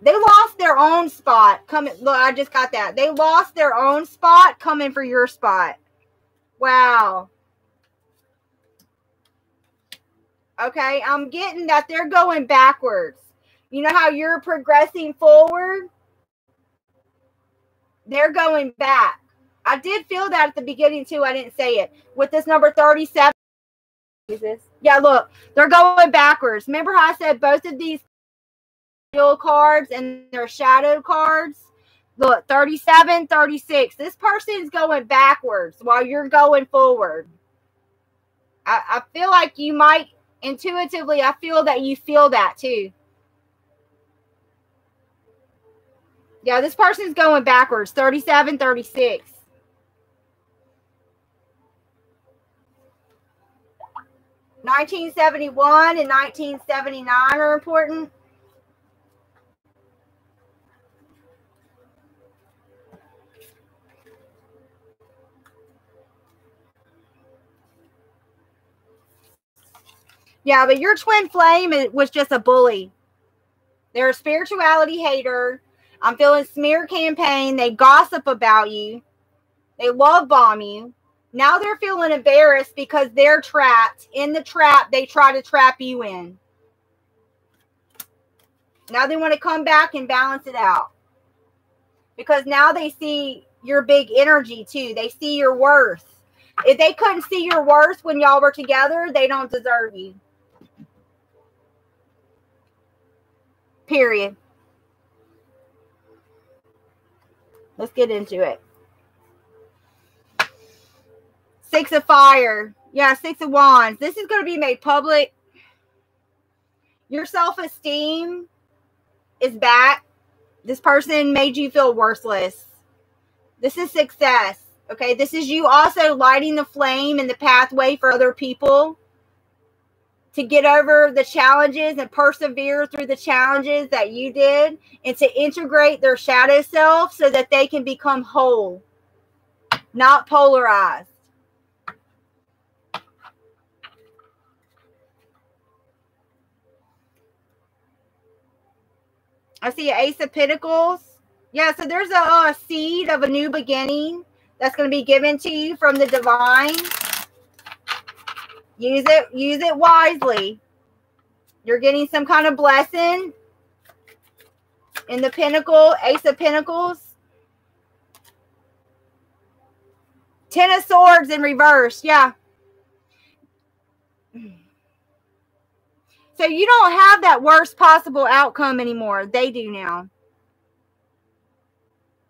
[SPEAKER 1] They lost their own spot. Coming, look, I just got that. They lost their own spot coming for your spot. Wow. Okay, I'm getting that they're going backwards. You know how you're progressing forward? They're going back. I did feel that at the beginning too. I didn't say it. With this number 37. Yeah, look, they're going backwards. Remember how I said both of these cards and their shadow cards. Look, 37, 36. This person's going backwards while you're going forward. I, I feel like you might intuitively, I feel that you feel that too. Yeah, this person's going backwards. 37, 36. Nineteen seventy one and nineteen seventy nine are important. Yeah, but your twin flame was just a bully. They're a spirituality hater. I'm feeling smear campaign. They gossip about you. They love bomb you. Now they're feeling embarrassed because they're trapped in the trap they try to trap you in. Now they want to come back and balance it out. Because now they see your big energy too. They see your worth. If they couldn't see your worth when y'all were together, they don't deserve you. Period. Let's get into it. Six of fire. Yeah, six of wands. This is going to be made public. Your self esteem is back. This person made you feel worthless. This is success. Okay. This is you also lighting the flame and the pathway for other people to get over the challenges and persevere through the challenges that you did and to integrate their shadow self so that they can become whole, not polarized. I see an Ace of Pentacles. Yeah, so there's a, a seed of a new beginning that's going to be given to you from the divine. Use it, use it wisely. You're getting some kind of blessing in the pinnacle, Ace of Pentacles. Ten of Swords in reverse. Yeah. So you don't have that worst possible outcome anymore. They do now.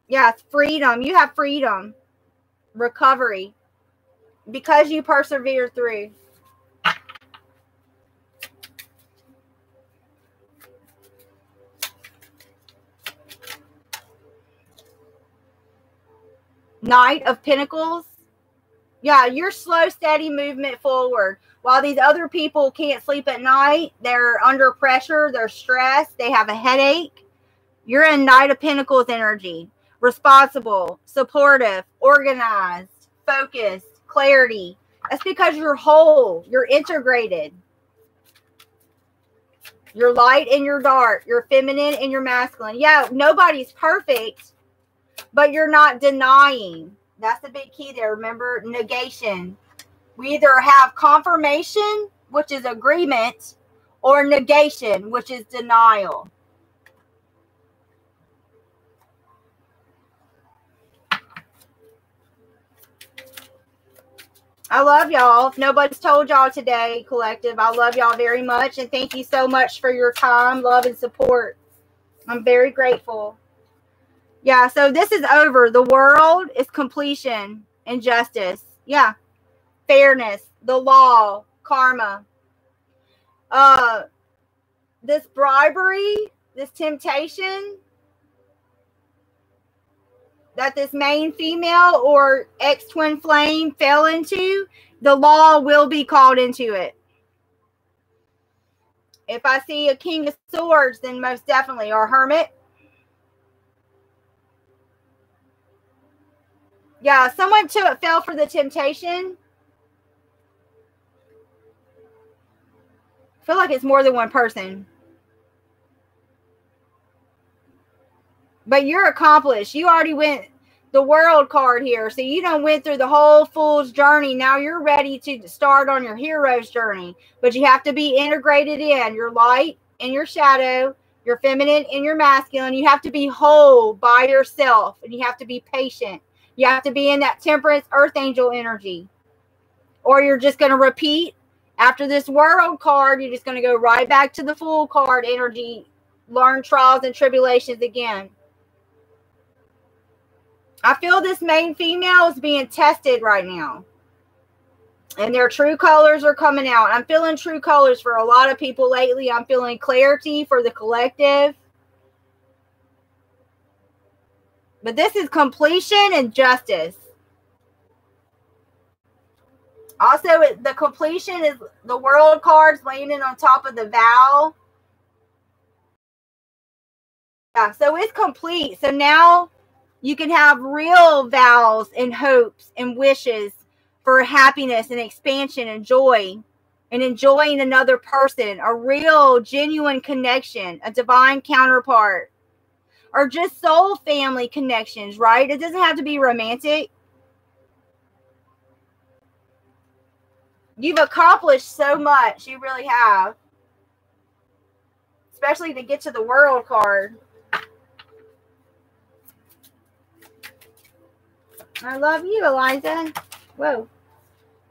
[SPEAKER 1] Yeah, freedom. You have freedom, recovery, because you persevere through. Knight of Pentacles. Yeah, your slow, steady movement forward. While these other people can't sleep at night, they're under pressure, they're stressed, they have a headache. You're in Knight of Pentacles energy. Responsible, supportive, organized, focused, clarity. That's because you're whole, you're integrated. You're light and you're dark. You're feminine and you're masculine. Yeah, nobody's perfect, but you're not denying. That's the big key there. Remember, negation. We either have confirmation, which is agreement, or negation, which is denial. I love y'all. If nobody's told y'all today, collective, I love y'all very much. And thank you so much for your time, love, and support. I'm very grateful. Yeah, so this is over. The world is completion and justice. Yeah fairness, the law, karma. Uh, this bribery, this temptation that this main female or ex twin flame fell into, the law will be called into it. If I see a king of swords, then most definitely, or hermit. Yeah, someone took fell for the temptation I feel like it's more than one person. But you're accomplished. You already went the world card here. So you don't went through the whole fool's journey. Now you're ready to start on your hero's journey. But you have to be integrated in your light and your shadow, your feminine and your masculine. You have to be whole by yourself and you have to be patient. You have to be in that temperance earth angel energy. Or you're just going to repeat after this world card, you're just going to go right back to the fool card energy, learn trials and tribulations again. I feel this main female is being tested right now. And their true colors are coming out. I'm feeling true colors for a lot of people lately. I'm feeling clarity for the collective. But this is completion and justice. Also, the completion is the world cards landing on top of the vow. Yeah, so it's complete. So now you can have real vows and hopes and wishes for happiness and expansion and joy and enjoying another person, a real, genuine connection, a divine counterpart, or just soul family connections, right? It doesn't have to be romantic. You've accomplished so much. You really have. Especially to get to the world card. I love you, Eliza. Whoa.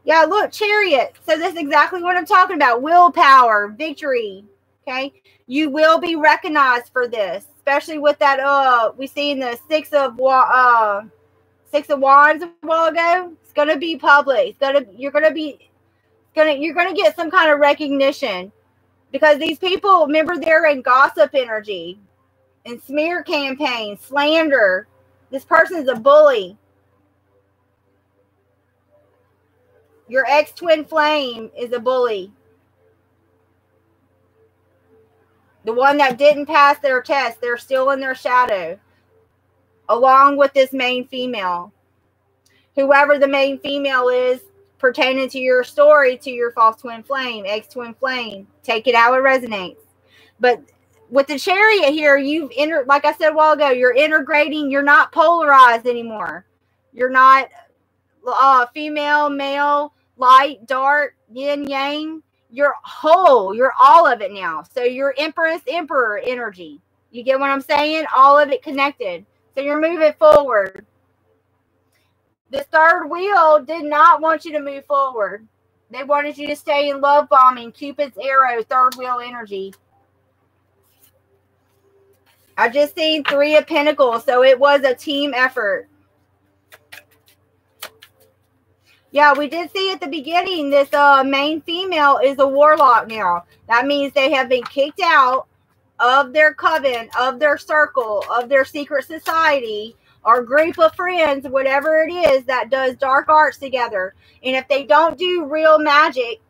[SPEAKER 1] Yeah, look, chariot. So this is exactly what I'm talking about. Willpower, victory. Okay. You will be recognized for this, especially with that uh we seen the six of uh six of wands a while ago. It's to be public. It's to you're to be to you're to get some kind of recognition because these people remember they're in gossip energy and smear campaign, slander. This person is a bully. Your ex twin flame is a bully. The one that didn't pass their test, they're still in their shadow, along with this main female. Whoever the main female is pertaining to your story, to your false twin flame, ex twin flame, take it how it resonates. But with the chariot here, you've entered, like I said a while ago, you're integrating, you're not polarized anymore. You're not uh, female, male, light, dark, yin, yang you're whole. You're all of it now. So you're Empress, Emperor energy. You get what I'm saying? All of it connected. So you're moving forward. The third wheel did not want you to move forward. They wanted you to stay in love bombing, Cupid's arrow, third wheel energy. I just seen three of pentacles, so it was a team effort. Yeah, we did see at the beginning this uh, main female is a warlock now. That means they have been kicked out of their coven, of their circle, of their secret society, or group of friends, whatever it is that does dark arts together. And if they don't do real magic,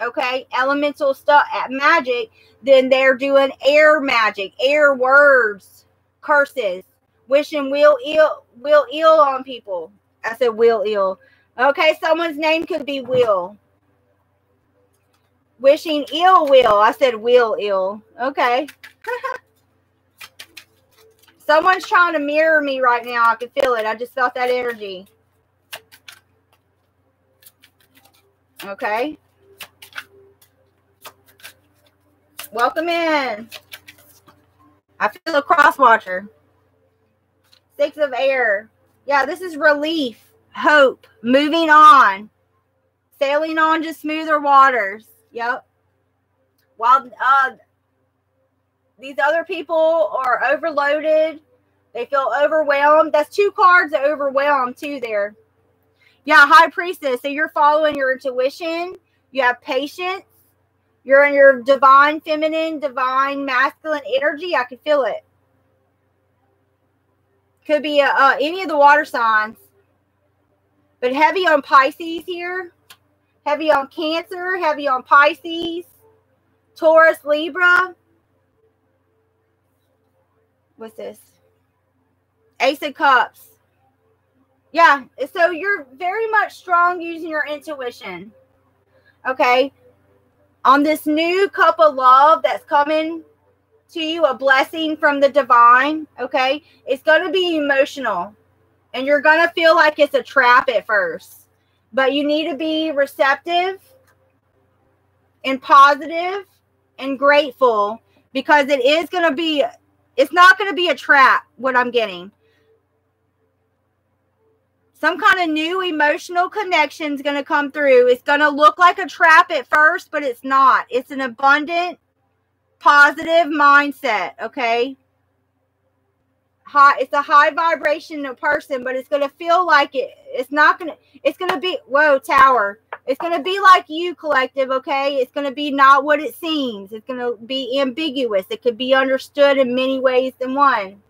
[SPEAKER 1] okay, elemental stuff, at magic, then they're doing air magic, air words, curses, wishing will ill, will ill on people. I said will ill Okay, someone's name could be Will. Wishing ill will. I said will ill. Okay. [laughs] Someone's trying to mirror me right now. I can feel it. I just felt that energy. Okay. Welcome in. I feel a cross watcher. Six of air. Yeah, this is relief hope, moving on, sailing on to smoother waters. Yep. While uh, these other people are overloaded, they feel overwhelmed. That's two cards that overwhelm too there. Yeah, high priestess. So you're following your intuition. You have patience. You're in your divine feminine, divine masculine energy. I can feel it. Could be uh, uh, any of the water signs. But heavy on Pisces here, heavy on Cancer, heavy on Pisces, Taurus, Libra. What's this? Ace of Cups. Yeah, so you're very much strong using your intuition. Okay. On this new cup of love that's coming to you, a blessing from the divine. Okay. It's going to be emotional and you're going to feel like it's a trap at first. But you need to be receptive and positive and grateful because it is going to be it's not going to be a trap what I'm getting. Some kind of new emotional connection is going to come through. It's going to look like a trap at first, but it's not. It's an abundant, positive mindset, okay? High it's a high vibrational person but it's going to feel like it it's not going to it's going to be whoa tower. It's going to be like you collective okay? It's going to be not what it seems. It's going to be ambiguous. It could be understood in many ways than one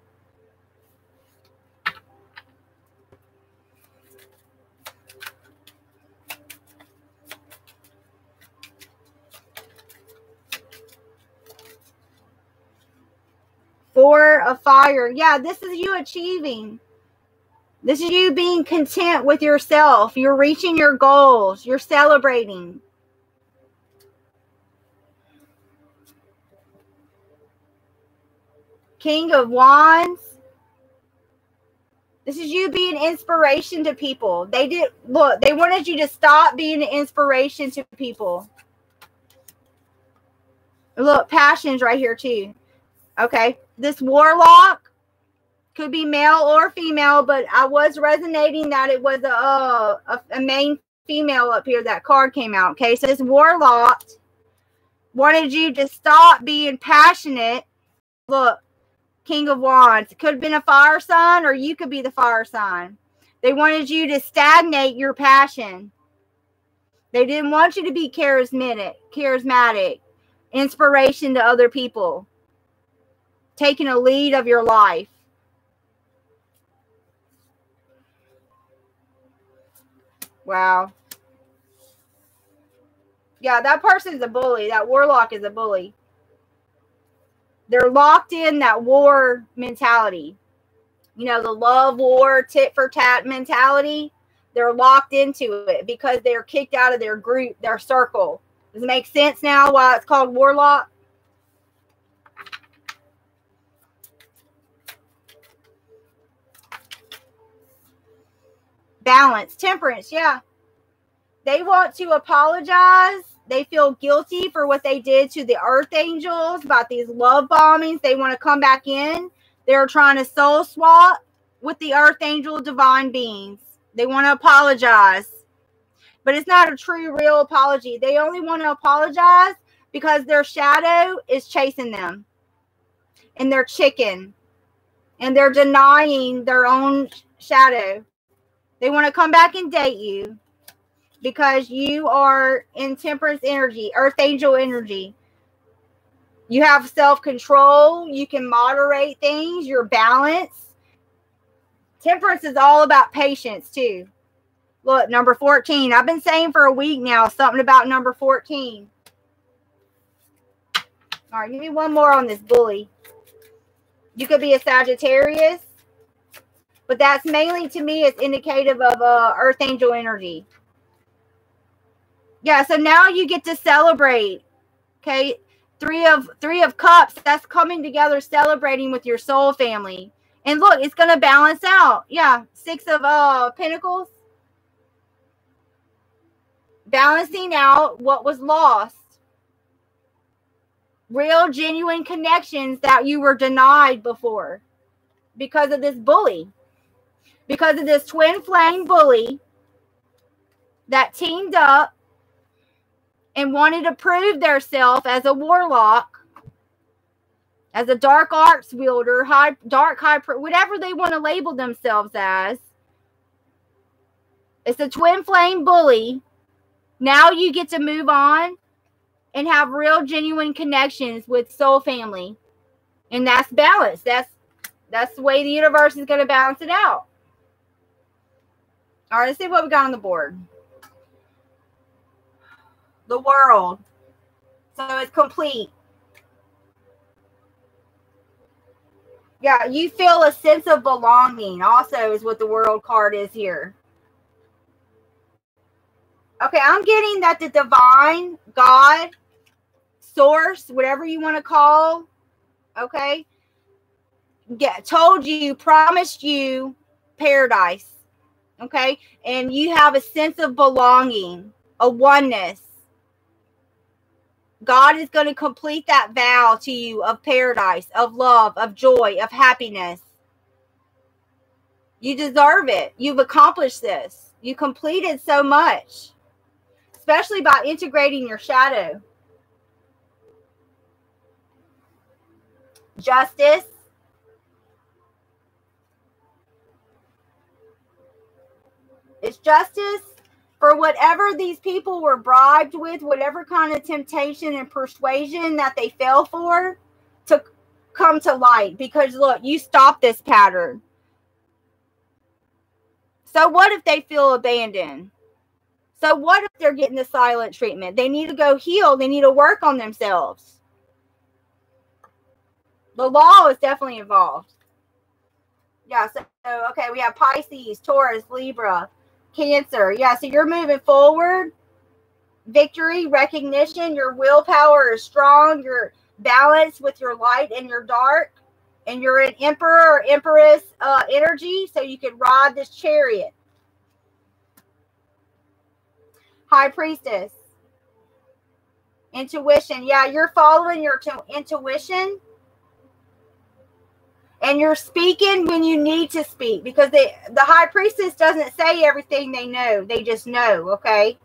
[SPEAKER 1] Four of fire. Yeah, this is you achieving. This is you being content with yourself. You're reaching your goals. You're celebrating. King of Wands. This is you being inspiration to people. They did look, they wanted you to stop being an inspiration to people. Look, passions right here too. Okay this warlock could be male or female, but I was resonating that it was a, a, a main female up here. That card came out. Okay, so this warlock wanted you to stop being passionate. Look, King of Wands. It could have been a fire sign, or you could be the fire sign. They wanted you to stagnate your passion. They didn't want you to be charismatic, charismatic, inspiration to other people, taking a lead of your life. Wow. Yeah, that person's a bully. That warlock is a bully. They're locked in that war mentality. You know, the love war, tit for tat mentality. They're locked into it because they're kicked out of their group, their circle. Does it make sense now why it's called warlock? Balance, temperance, yeah. They want to apologize they feel guilty for what they did to the earth angels about these love bombings. They want to come back in. They're trying to soul swap with the earth angel divine beings. They want to apologize. But it's not a true, real apology. They only want to apologize because their shadow is chasing them and they're chicken and they're denying their own shadow. They want to come back and date you because you are in temperance energy, earth angel energy. You have self control. You can moderate things. You're balanced. Temperance is all about patience, too. Look, number 14. I've been saying for a week now something about number 14. All right, give me one more on this bully. You could be a Sagittarius, but that's mainly to me, it's indicative of uh, Earth Angel energy. Yeah, so now you get to celebrate. Okay. Three of three of cups. That's coming together, celebrating with your soul family. And look, it's gonna balance out. Yeah. Six of uh pentacles. Balancing out what was lost. Real genuine connections that you were denied before because of this bully. Because of this twin flame bully that teamed up and wanted to prove theirself as a warlock, as a dark arts wielder, high dark high whatever they want to label themselves as. It's a twin flame bully. Now you get to move on and have real genuine connections with soul family. And that's balance. That's that's the way the universe is going to balance it out. All right, let's see what we got on the board the world. So it's complete. Yeah, you feel a sense of belonging, also, is what the world card is here. Okay, I'm getting that the divine, God, source, whatever you want to call, okay, get told you, promised you paradise, okay, and you have a sense of belonging, a oneness, God is going to complete that vow to you of paradise, of love, of joy, of happiness. You deserve it. You've accomplished this. You completed so much, especially by integrating your shadow. Justice. It's justice for whatever these people were bribed with, whatever kind of temptation and persuasion that they fell for to come to light. Because look, you stop this pattern. So, what if they feel abandoned? So, what if they're getting the silent treatment? They need to go heal, they need to work on themselves. The law is definitely involved. Yeah, so okay, we have Pisces, Taurus, Libra, Cancer. Yeah, so you're moving forward. Victory, recognition, your willpower is strong. You're balanced with your light and your dark. And you're an emperor or empress uh, energy, so you can ride this chariot. High priestess. Intuition. Yeah, you're following your intuition and you're speaking when you need to speak because the the high priestess doesn't say everything they know they just know okay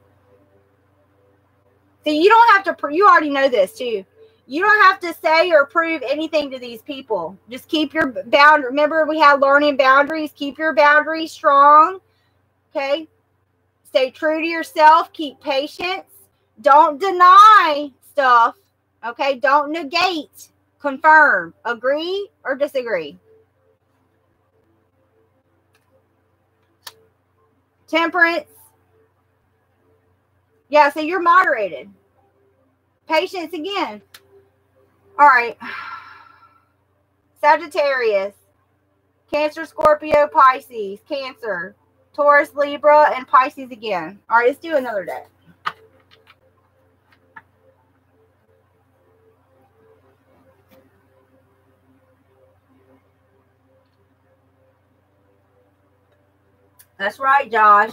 [SPEAKER 1] so you don't have to you already know this too You don't have to say or prove anything to these people. Just keep your bound. Remember, we have learning boundaries. Keep your boundaries strong. Okay. Stay true to yourself. Keep patience. Don't deny stuff. Okay. Don't negate. Confirm. Agree or disagree. Temperance. Yeah, so you're moderated. Patience again. All right. [sighs] Sagittarius, Cancer, Scorpio, Pisces, Cancer, Taurus, Libra, and Pisces again. All right, let's do another day. That's right, Josh.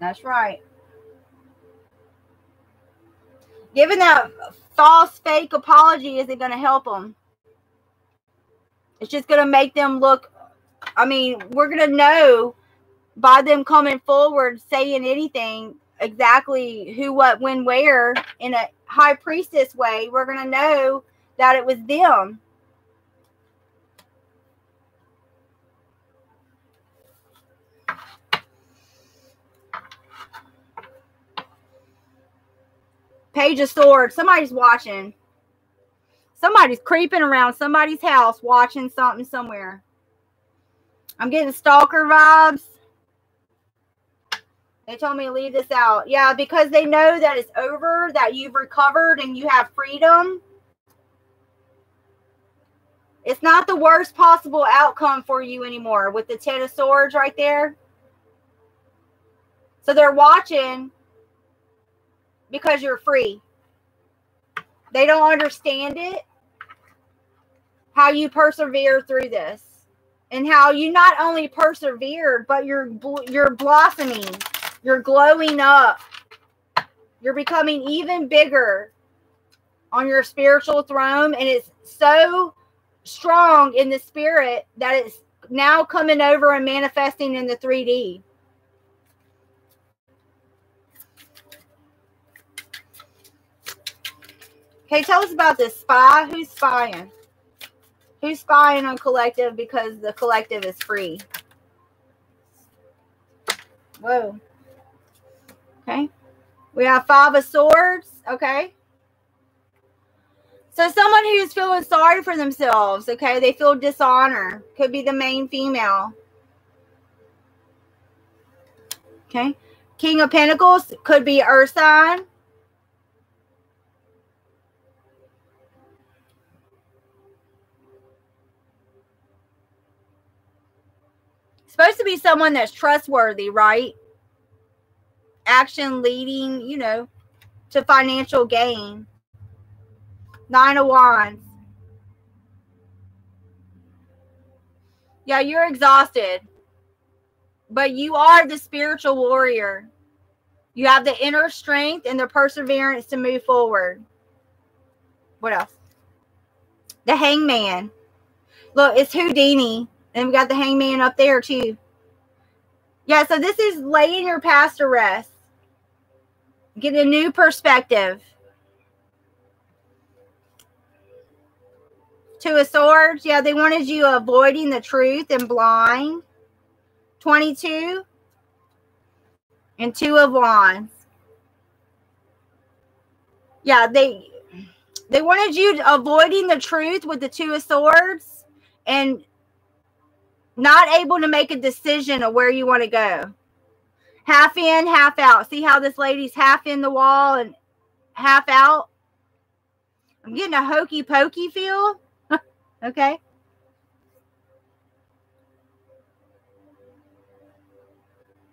[SPEAKER 1] That's right. Giving that false fake apology isn't going to help them. It's just going to make them look. I mean, we're going to know by them coming forward saying anything exactly who, what, when, where in a high priestess way. We're going to know that it was them. Page of Swords. Somebody's watching. Somebody's creeping around somebody's house watching something somewhere. I'm getting stalker vibes. They told me to leave this out. Yeah, because they know that it's over, that you've recovered and you have freedom. It's not the worst possible outcome for you anymore with the Ten of Swords right there. So they're watching because you're free. They don't understand it, how you persevere through this, and how you not only persevered, but you're you're blossoming, you're glowing up, you're becoming even bigger on your spiritual throne, and it's so strong in the spirit that it's now coming over and manifesting in the 3D. Okay, tell us about this spy. Who's spying? Who's spying on collective because the collective is free? Whoa. Okay. We have five of swords. Okay. So someone who's feeling sorry for themselves. Okay. They feel dishonor. Could be the main female. Okay. King of Pentacles could be Earth sign. Supposed to be someone that's trustworthy, right? Action leading, you know, to financial gain. Nine of Wands. Yeah, you're exhausted, but you are the spiritual warrior. You have the inner strength and the perseverance to move forward. What else? The hangman. Look, it's Houdini. And we got the hangman up there too. Yeah, so this is laying your past to rest. Get a new perspective. Two of Swords. Yeah, they wanted you avoiding the truth and blind. 22. And Two of Wands. Yeah, they they wanted you avoiding the truth with the Two of Swords and not able to make a decision of where you want to go. Half in, half out. See how this lady's half in the wall and half out? I'm getting a hokey pokey feel. [laughs] okay.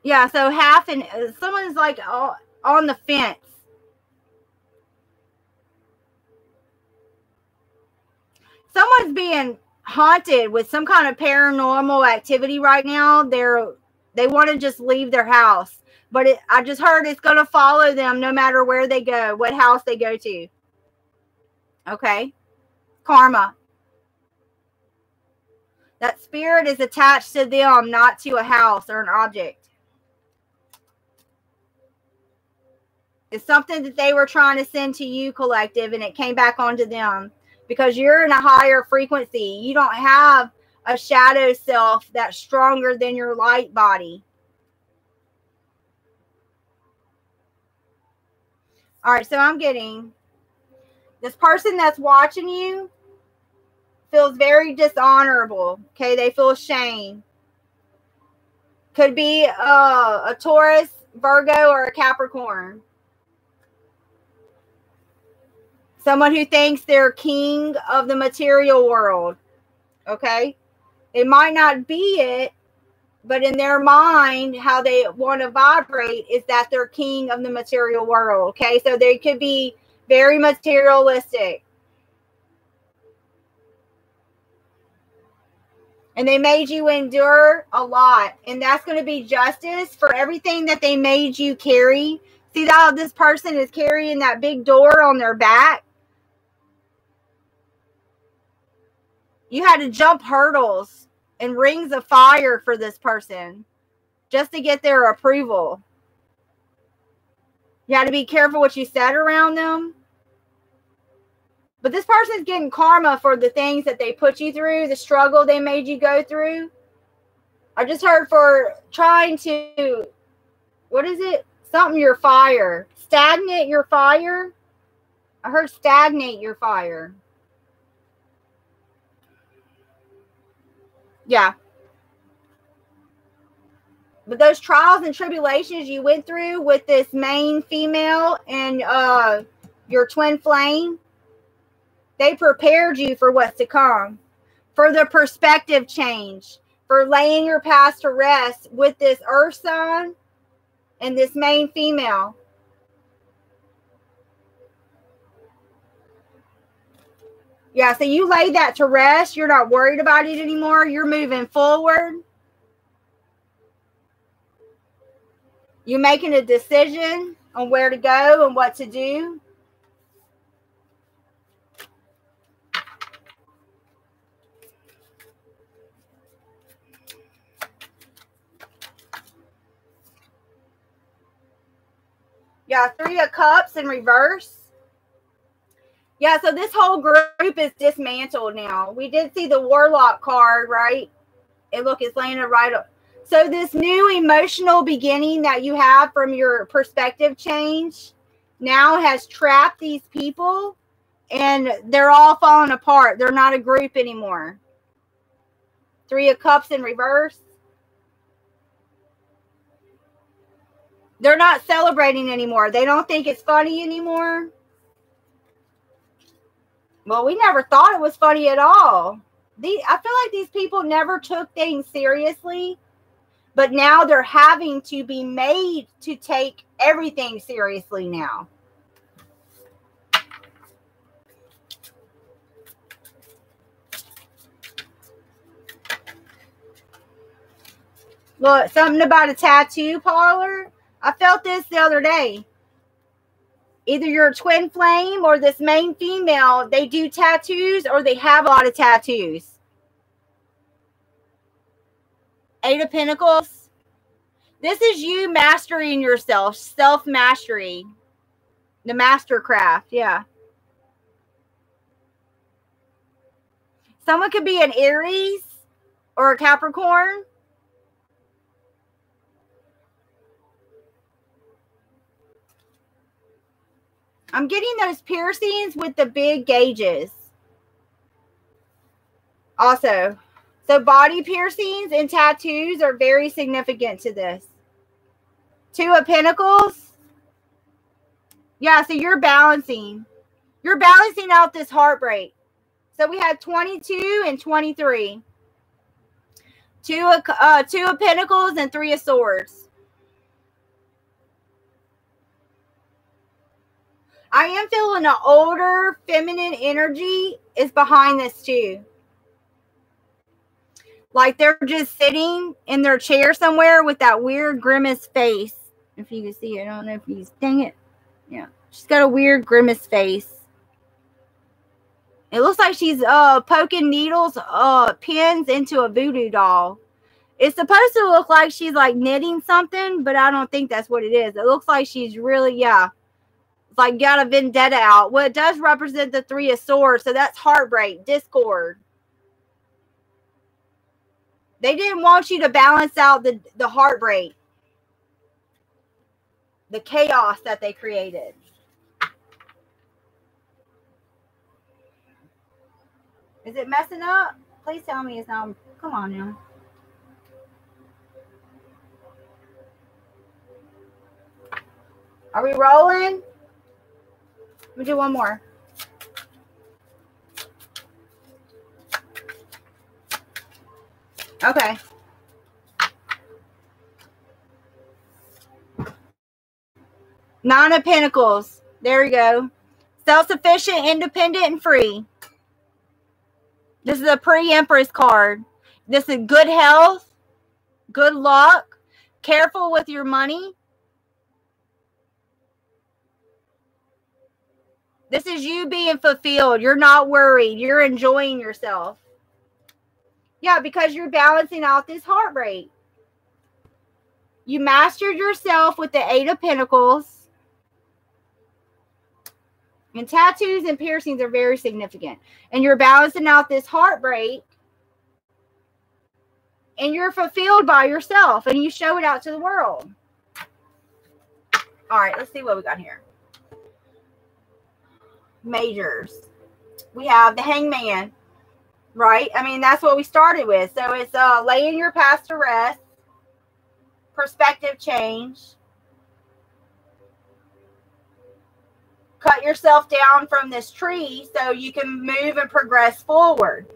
[SPEAKER 1] Yeah, so half and uh, someone's like on the fence. Someone's being haunted with some kind of paranormal activity right now. They're they want to just leave their house, but it, I just heard it's going to follow them no matter where they go, what house they go to. Okay, karma. That spirit is attached to them, not to a house or an object. It's something that they were trying to send to you, collective, and it came back onto them because you're in a higher frequency. You don't have a shadow self that's stronger than your light body. All right, so I'm getting this person that's watching you feels very dishonorable. Okay, they feel shame. Could be uh, a Taurus, Virgo, or a Capricorn. Someone who thinks they're king of the material world. Okay, it might not be it, but in their mind, how they want to vibrate is that they're king of the material world. Okay, so they could be very materialistic. And they made you endure a lot. And that's going to be justice for everything that they made you carry. See how this person is carrying that big door on their back? You had to jump hurdles and rings of fire for this person just to get their approval. You had to be careful what you said around them. But this person's getting karma for the things that they put you through, the struggle they made you go through. I just heard for trying to, what is it? Something your fire. Stagnate your fire. I heard stagnate your fire. Yeah. But those trials and tribulations you went through with this main female and uh your twin flame, they prepared you for what's to come, for the perspective change, for laying your past to rest with this earth sign and this main female. Yeah, so you laid that to rest. You're not worried about it anymore. You're moving forward. You're making a decision on where to go and what to do. Yeah, three of cups in reverse. Yeah, so this whole group is dismantled now. We did see the warlock card, right? And look, it's it right up. So this new emotional beginning that you have from your perspective change now has trapped these people and they're all falling apart. They're not a group anymore. Three of cups in reverse. They're not celebrating anymore. They don't think it's funny anymore. Well, we never thought it was funny at all. I feel like these people never took things seriously, but now they're having to be made to take everything seriously now. Look, something about a tattoo parlor. I felt this the other day. Either you're a twin flame or this main female, they do tattoos or they have a lot of tattoos. Eight of Pentacles. This is you mastering yourself, self mastery, the mastercraft. Yeah. Someone could be an Aries or a Capricorn I'm getting those piercings with the big gauges. Also, so body piercings and tattoos are very significant to this. Two of Pentacles. Yeah, so you're balancing. You're balancing out this heartbreak. So we had 22 and 23. Two of, uh, two of Pentacles and three of Swords. I am feeling an older feminine energy is behind this too. Like they're just sitting in their chair somewhere with that weird grimace face. If you can see it, I don't know if you dang it. Yeah. She's got a weird grimace face. It looks like she's uh poking needles, uh pins into a voodoo doll. It's supposed to look like she's like knitting something, but I don't think that's what it is. It looks like she's really, yeah like got a vendetta out. Well, it does represent the three of swords, so that's heartbreak, discord. They didn't want you to balance out the, the heartbreak, the chaos that they created. Is it messing up? Please tell me it's not. Come on now. Are we rolling? Let me do one more. Okay. Nine of Pentacles. There we go. Self sufficient, independent, and free. This is a pre Empress card. This is good health, good luck, careful with your money. This is you being fulfilled. You're not worried. You're enjoying yourself. Yeah, because you're balancing out this heartbreak. You mastered yourself with the Eight of Pentacles. And tattoos and piercings are very significant. And you're balancing out this heartbreak. And you're fulfilled by yourself. And you show it out to the world. All right, let's see what we got here. Majors. We have the hangman right? I mean, that's what we started with. So it's uh, laying your past to rest, perspective change, cut yourself down from this tree so you can move and progress forward.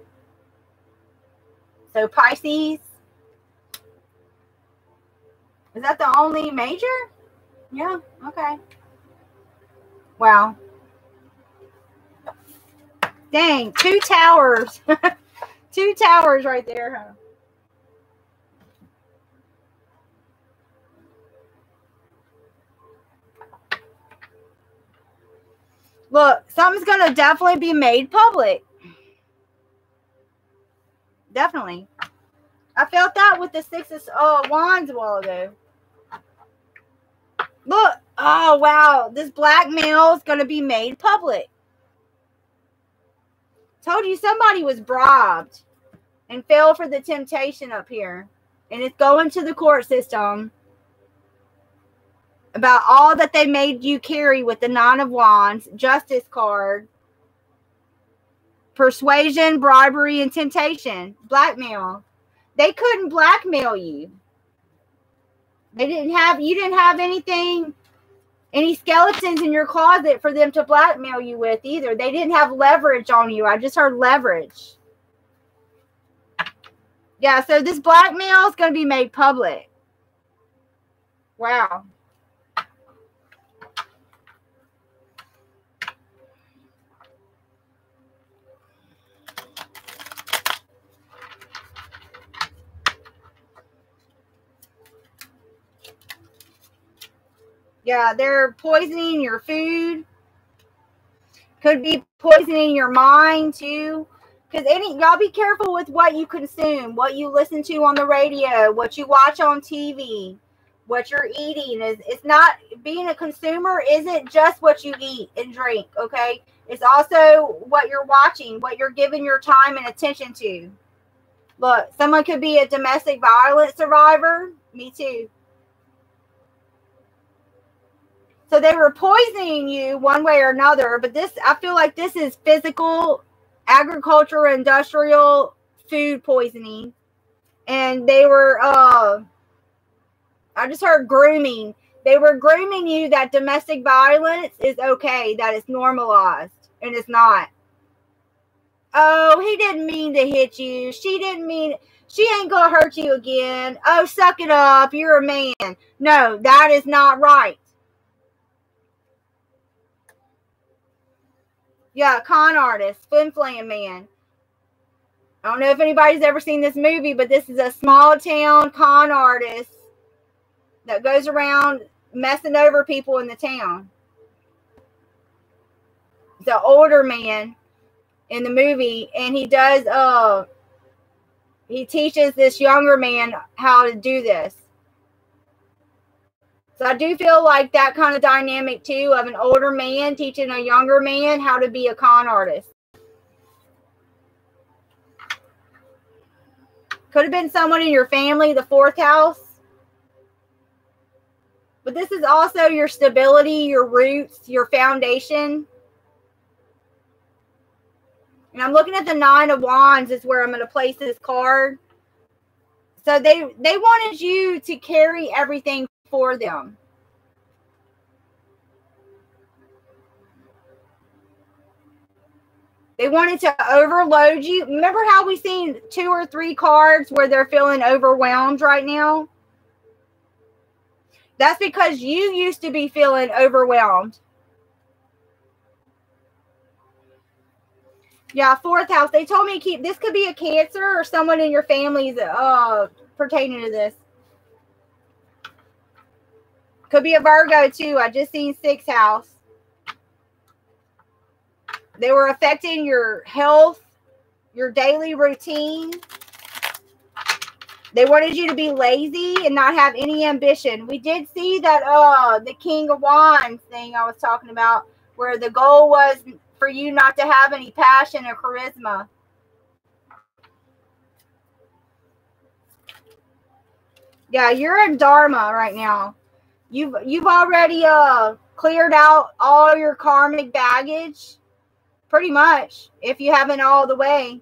[SPEAKER 1] So Pisces, is that the only major? Yeah, okay. Wow. Dang, two towers. [laughs] two towers right there, huh? Look, something's going to definitely be made public. Definitely. I felt that with the six of uh, wands a while ago. Look. Oh, wow. This blackmail is going to be made public. Told you somebody was bribed and fell for the temptation up here. And it's going to the court system about all that they made you carry with the Nine of Wands, Justice card, persuasion, bribery, and temptation, blackmail. They couldn't blackmail you. They didn't have, you didn't have anything any skeletons in your closet for them to blackmail you with either. They didn't have leverage on you. I just heard leverage. Yeah, so this blackmail is going to be made public. Wow. Yeah, they're poisoning your food. Could be poisoning your mind too. Because any y'all be careful with what you consume, what you listen to on the radio, what you watch on TV, what you're eating. Is it's not being a consumer isn't just what you eat and drink, okay? It's also what you're watching, what you're giving your time and attention to. Look, someone could be a domestic violence survivor. Me too. So they were poisoning you one way or another, but this I feel like this is physical, agricultural, industrial food poisoning. And they were uh I just heard grooming. They were grooming you that domestic violence is okay, that it's normalized, and it's not. Oh, he didn't mean to hit you. She didn't mean she ain't gonna hurt you again. Oh, suck it up. You're a man. No, that is not right. Yeah, con artist, flim flam man. I don't know if anybody's ever seen this movie, but this is a small town con artist that goes around messing over people in the town. The older man in the movie, and he does uh he teaches this younger man how to do this. So I do feel like that kind of dynamic too of an older man teaching a younger man how to be a con artist. Could have been someone in your family, the fourth house. But this is also your stability, your roots, your foundation. And I'm looking at the nine of wands is where I'm going to place this card. So they they wanted you to carry everything for them. They wanted to overload you. Remember how we seen two or three cards where they're feeling overwhelmed right now? That's because you used to be feeling overwhelmed. Yeah, fourth house. They told me keep this could be a cancer or someone in your family's uh pertaining to this. Could be a Virgo too. I just seen sixth house. They were affecting your health, your daily routine. They wanted you to be lazy and not have any ambition. We did see that uh the King of Wands thing I was talking about, where the goal was for you not to have any passion or charisma. Yeah, you're in Dharma right now. You've you've already uh cleared out all your karmic baggage? Pretty much if you haven't all the way.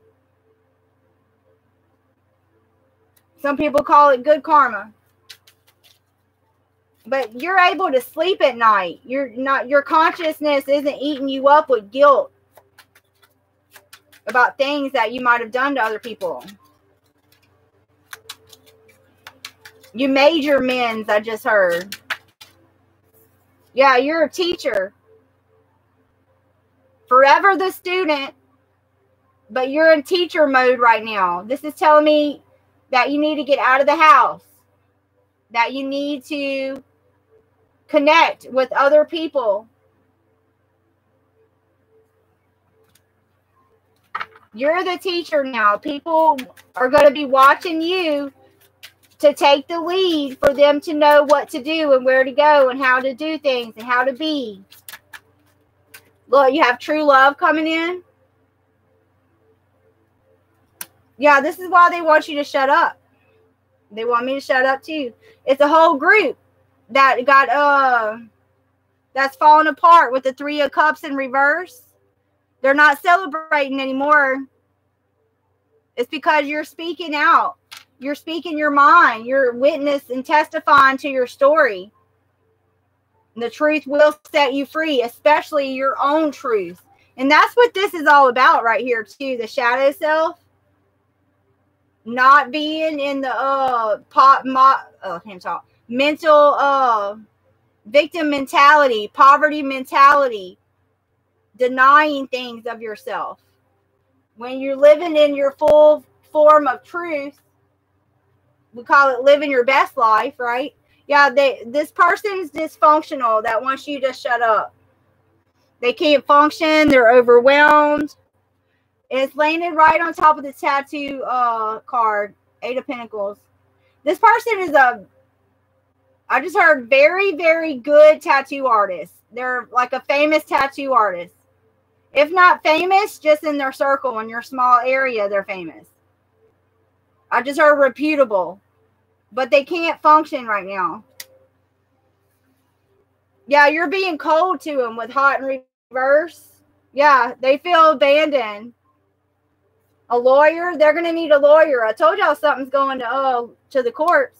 [SPEAKER 1] Some people call it good karma. But you're able to sleep at night. You're not your consciousness isn't eating you up with guilt about things that you might have done to other people. You made your men's i just heard yeah you're a teacher forever the student, but you're in teacher mode right now. This is telling me that you need to get out of the house, that you need to connect with other people. You're the teacher now. People are going to be watching you to take the lead for them to know what to do and where to go and how to do things and how to be. Look, you have true love coming in. Yeah, this is why they want you to shut up. They want me to shut up too. It's a whole group that got uh that's falling apart with the three of cups in reverse. They're not celebrating anymore. It's because you're speaking out. You're speaking your mind. You're witness and testifying to your story. The truth will set you free, especially your own truth. And that's what this is all about right here, too. The shadow self. Not being in the uh pot mo- oh, talk. Mental uh victim mentality, poverty mentality, denying things of yourself. When you're living in your full form of truth, we call it living your best life, right? yeah, they this person's dysfunctional that wants you to shut up. They can't function, they're overwhelmed. It's landed right on top of the tattoo uh card, Eight of Pentacles. This person is a I just heard very, very good tattoo artist. They're like a famous tattoo artist. If not famous, just in their circle, in your small area, they're famous. I just heard reputable but they can't function right now. Yeah, you're being cold to them with hot and reverse. Yeah, they feel abandoned. A lawyer, they're going to need a lawyer. I told y'all something's going to uh, to the courts.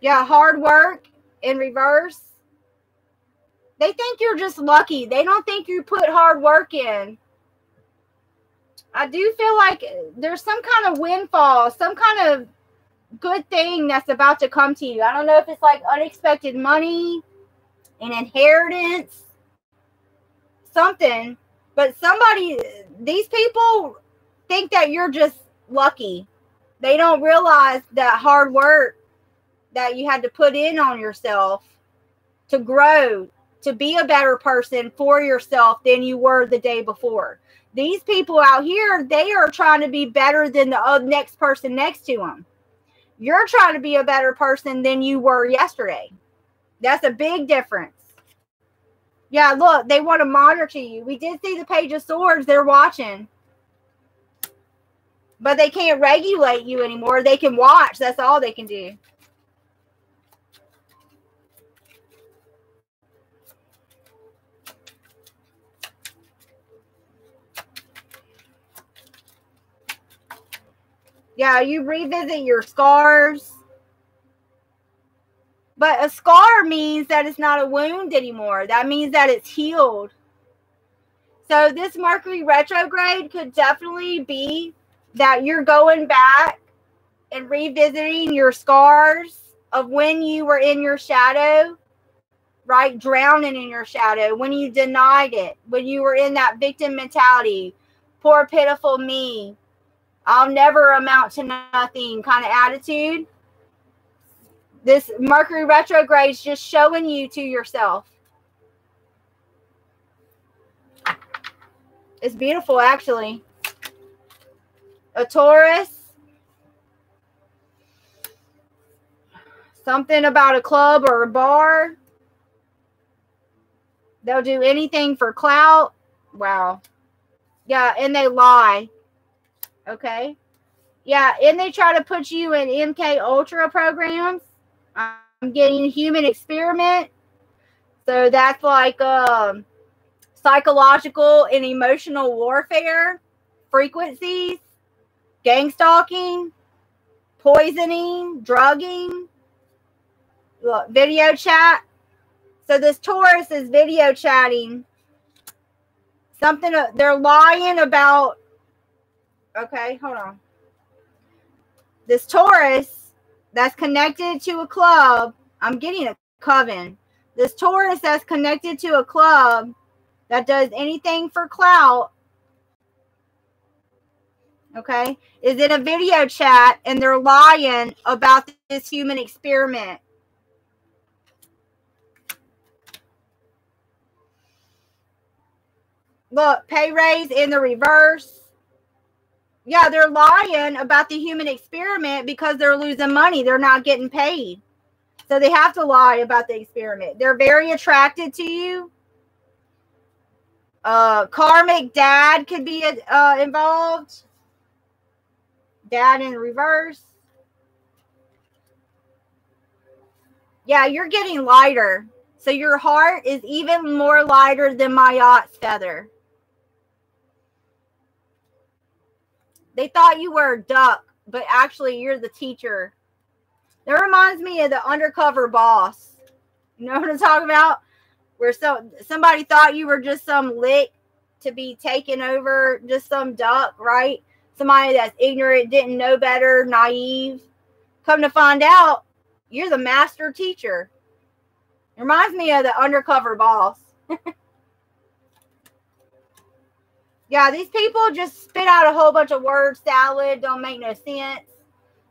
[SPEAKER 1] Yeah, hard work in reverse they think you're just lucky. They don't think you put hard work in. I do feel like there's some kind of windfall, some kind of good thing that's about to come to you. I don't know if it's like unexpected money, an inheritance, something, but somebody, these people think that you're just lucky. They don't realize that hard work that you had to put in on yourself to grow to be a better person for yourself than you were the day before. These people out here, they are trying to be better than the next person next to them. You're trying to be a better person than you were yesterday. That's a big difference. Yeah, look, they want to monitor you. We did see the Page of Swords. They're watching. But they can't regulate you anymore. They can watch. That's all they can do. Yeah, you revisit your scars. But a scar means that it's not a wound anymore. That means that it's healed. So this Mercury retrograde could definitely be that you're going back and revisiting your scars of when you were in your shadow, right? Drowning in your shadow, when you denied it, when you were in that victim mentality, poor, pitiful me, I'll never amount to nothing kind of attitude. This Mercury retrograde is just showing you to yourself. It's beautiful, actually. A Taurus. Something about a club or a bar. They'll do anything for clout. Wow. Yeah, and they lie. Okay. Yeah, and they try to put you in MK Ultra programs. I'm getting human experiment. So that's like um, psychological and emotional warfare frequencies, gang stalking, poisoning, drugging, video chat. So this Taurus is video chatting. Something uh, they're lying about Okay, hold on. This Taurus that's connected to a club, I'm getting a coven. This Taurus that's connected to a club that does anything for clout, okay, is in a video chat and they're lying about this human experiment. Look, pay raise in the reverse yeah, they're lying about the human experiment because they're losing money. They're not getting paid. So they have to lie about the experiment. They're very attracted to you. Uh, karmic dad could be uh, involved. Dad in reverse. Yeah, you're getting lighter. So your heart is even more lighter than Ma'at's feather. They thought you were a duck, but actually you're the teacher. That reminds me of the undercover boss. You know what I'm talking about? Where so somebody thought you were just some lick to be taken over, just some duck, right? Somebody that's ignorant, didn't know better, naive. Come to find out, you're the master teacher. It reminds me of the undercover boss. [laughs] Yeah, these people just spit out a whole bunch of word salad, don't make no sense.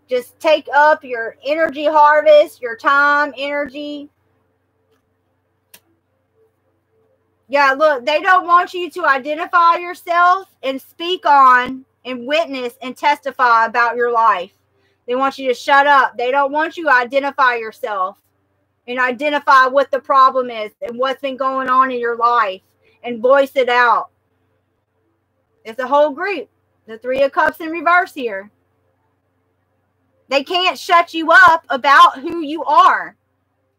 [SPEAKER 1] Just take up your energy harvest, your time, energy. Yeah, look, they don't want you to identify yourself and speak on and witness and testify about your life. They want you to shut up. They don't want you to identify yourself and identify what the problem is and what's been going on in your life and voice it out. It's a whole group. The Three of Cups in reverse here. They can't shut you up about who you are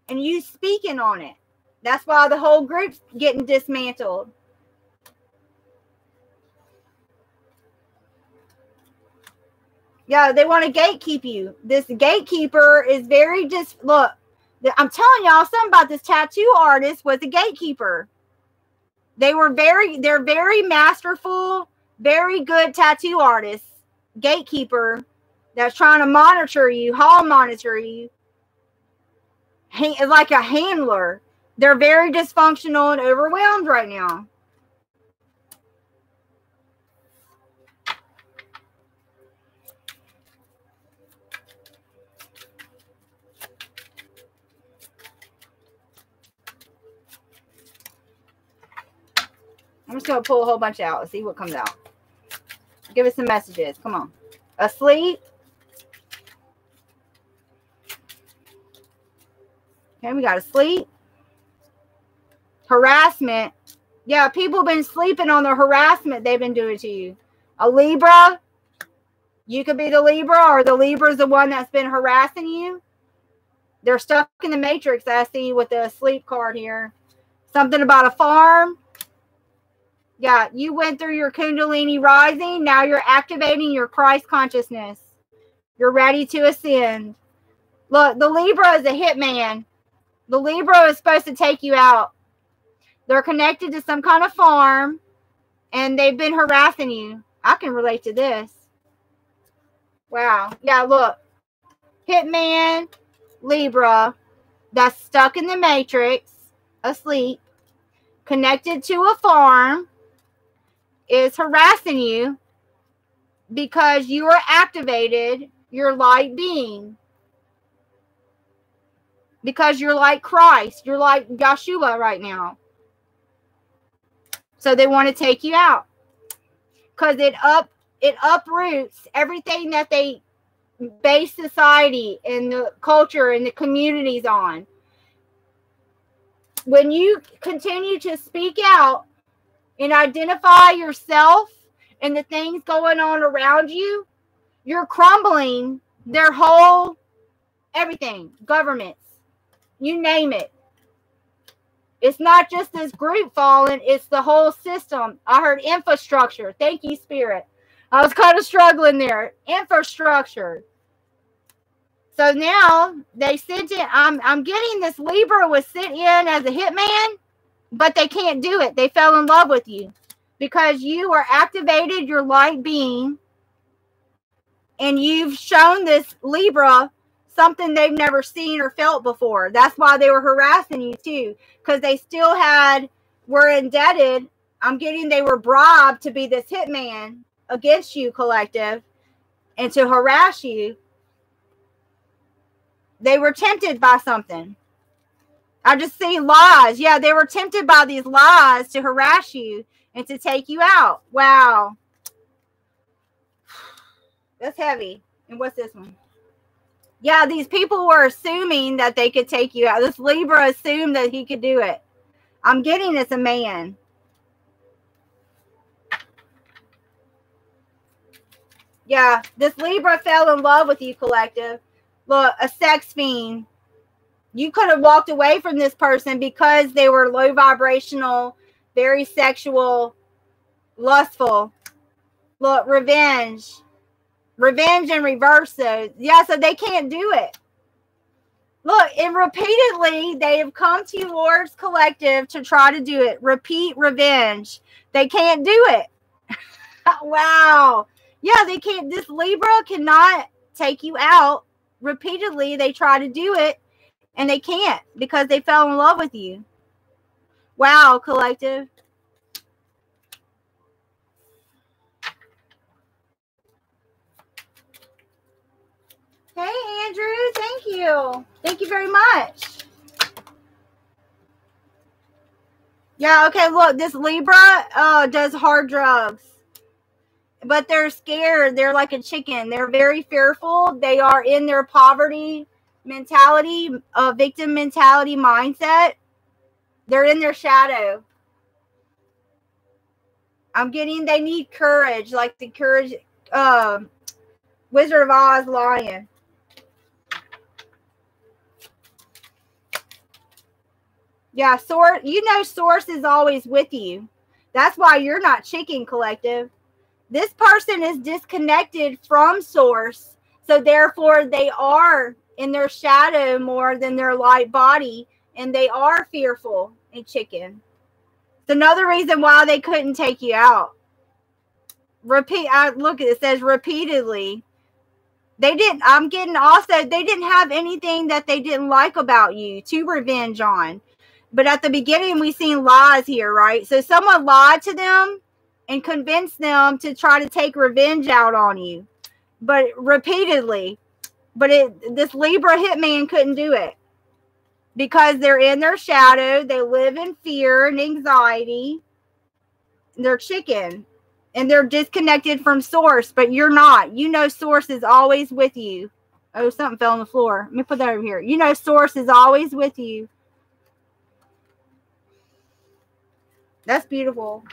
[SPEAKER 1] and you speaking on it. That's why the whole group's getting dismantled. Yeah, they want to gatekeep you. This gatekeeper is very just look. I'm telling y'all something about this tattoo artist was a gatekeeper. They were very, they're very masterful very good tattoo artist, gatekeeper that's trying to monitor you, hall monitor you, like a handler. They're very dysfunctional and overwhelmed right now. I'm just gonna pull a whole bunch out and see what comes out. Give us some messages. Come on. Asleep. Okay, we got asleep. Harassment. Yeah, people been sleeping on the harassment they've been doing to you. A Libra. You could be the Libra, or the Libra is the one that's been harassing you. They're stuck in the matrix. I see with the sleep card here. Something about a farm. Yeah, you went through your Kundalini rising. Now you're activating your Christ consciousness. You're ready to ascend. Look, the Libra is a hitman. The Libra is supposed to take you out. They're connected to some kind of farm and they've been harassing you. I can relate to this. Wow. Yeah, look. Hitman, Libra, that's stuck in the matrix, asleep, connected to a farm, is harassing you because you are activated your light being. Because you're like Christ, you're like Yeshua right now. So they want to take you out. Because it up it uproots everything that they base society and the culture and the communities on. When you continue to speak out and identify yourself and the things going on around you, you're crumbling their whole everything, governments, you name it. It's not just this group falling, it's the whole system. I heard infrastructure. Thank you, Spirit. I was kind of struggling there. Infrastructure. So now they sent it. I'm I'm getting this Libra was sent in as a hitman but they can't do it. They fell in love with you because you are activated your light being and you've shown this Libra something they've never seen or felt before. That's why they were harassing you too because they still had were indebted. I'm getting they were bribed to be this hitman against you collective and to harass you. They were tempted by something. I just see lies. Yeah, they were tempted by these lies to harass you and to take you out. Wow. [sighs] That's heavy. And what's this one? Yeah, these people were assuming that they could take you out. This Libra assumed that he could do it. I'm getting it's a man. Yeah, this Libra fell in love with you, collective. Look, a sex fiend you could have walked away from this person because they were low vibrational, very sexual, lustful. Look, revenge. Revenge and reverse those. Yeah, so they can't do it. Look, and repeatedly they have come to yours collective to try to do it. Repeat revenge. They can't do it. [laughs] wow. Yeah, they can't. This Libra cannot take you out. Repeatedly, they try to do it and they can't because they fell in love with you. Wow, collective. Hey, Andrew. Thank you. Thank you very much. Yeah, okay, look, this Libra uh, does hard drugs. But they're scared. They're like a chicken. They're very fearful. They are in their poverty mentality, a victim mentality mindset, they're in their shadow. I'm getting they need courage, like the courage uh, Wizard of Oz lion. Yeah, source you know source is always with you. That's why you're not chicken collective. This person is disconnected from source. So therefore they are in their shadow more than their light body, and they are fearful and chicken. It's another reason why they couldn't take you out. Repeat. I look at it, it says repeatedly. They didn't. I'm getting also. They didn't have anything that they didn't like about you to revenge on. But at the beginning, we seen lies here, right? So someone lied to them and convinced them to try to take revenge out on you, but repeatedly but it this Libra hitman couldn't do it because they're in their shadow. They live in fear and anxiety. they're chicken and they're disconnected from source, but you're not. You know, source is always with you. Oh, something fell on the floor. Let me put that over here. You know, source is always with you. That's beautiful.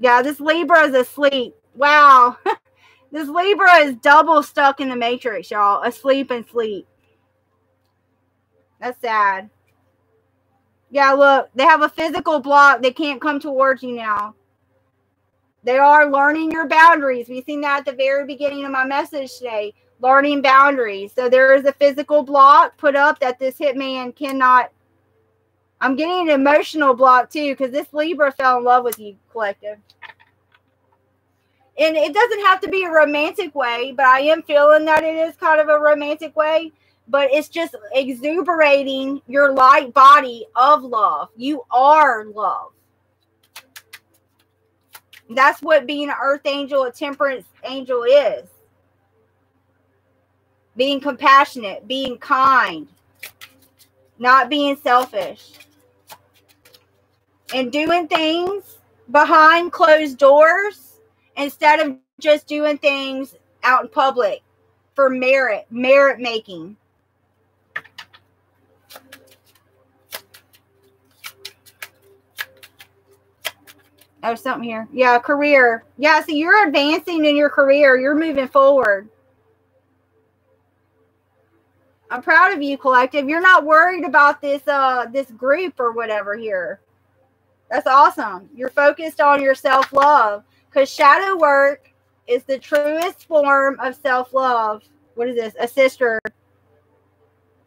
[SPEAKER 1] Yeah, this Libra is asleep. Wow. [laughs] this Libra is double stuck in the matrix, y'all. Asleep and sleep. That's sad. Yeah, look, they have a physical block. They can't come towards you now. They are learning your boundaries. We've seen that at the very beginning of my message today. Learning boundaries. So there is a physical block put up that this hitman cannot. I'm getting an emotional block too because this Libra fell in love with you, collective. And it doesn't have to be a romantic way, but I am feeling that it is kind of a romantic way but it's just exuberating your light body of love. You are love. That's what being an earth angel, a temperance angel is. Being compassionate, being kind, not being selfish, and doing things behind closed doors instead of just doing things out in public for merit, merit making. Oh, something here. Yeah, career. Yeah, so you're advancing in your career. You're moving forward. I'm proud of you, collective. You're not worried about this uh this group or whatever here. That's awesome. You're focused on your self-love because shadow work is the truest form of self-love. What is this? A sister.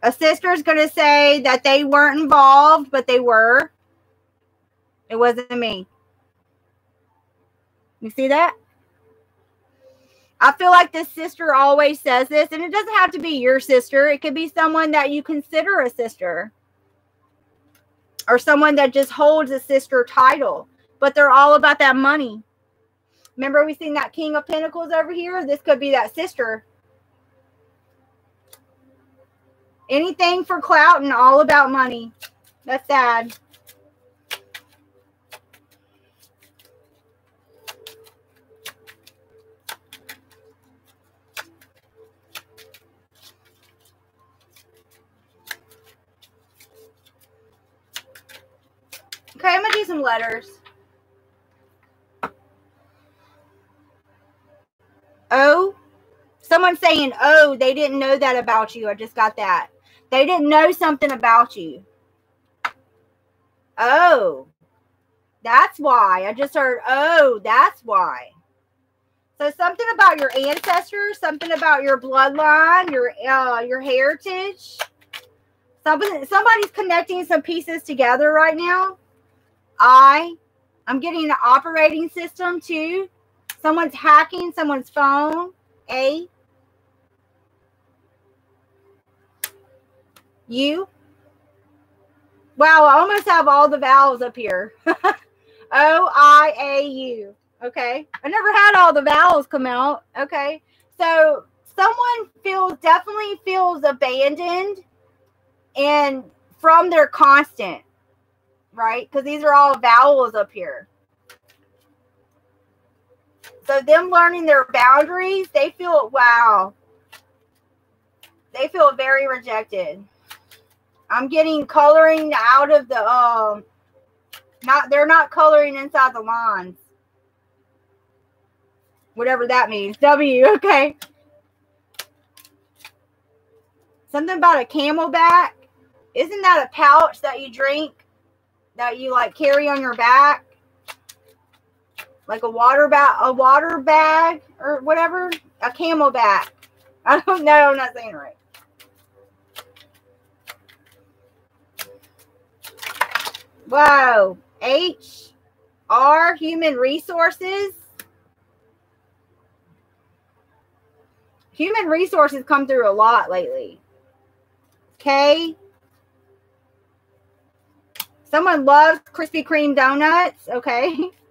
[SPEAKER 1] A sister is going to say that they weren't involved, but they were. It wasn't me. You see that? I feel like this sister always says this, and it doesn't have to be your sister. It could be someone that you consider a sister or someone that just holds a sister title, but they're all about that money. Remember, we seen that King of Pentacles over here? This could be that sister. Anything for clout and all about money. That's sad. Okay, I'm gonna do some letters. Oh, someone saying, oh, they didn't know that about you. I just got that. They didn't know something about you. Oh, that's why. I just heard, oh, that's why. So something about your ancestors, something about your bloodline, your uh, your heritage. Somebody, somebody's connecting some pieces together right now. I, I'm getting an operating system too. Someone's hacking someone's phone. A. You. Wow, I almost have all the vowels up here. [laughs] O I A U. Okay. I never had all the vowels come out. Okay. So someone feels definitely feels abandoned and from their constant right? Because these are all vowels up here. So them learning their boundaries, they feel wow. They feel very rejected. I'm getting coloring out of the um not they're not coloring inside the lines. Whatever that means. W, [laughs] okay. Something about a CamelBak. Isn't that a pouch that you drink? that you like carry on your back, like a water bag, a water bag or whatever, a CamelBak. [laughs] I don't know. I'm not saying it right. Whoa. H R Human Resources. Human Resources come through a lot lately. K Someone loves Krispy Kreme donuts. Okay. [laughs]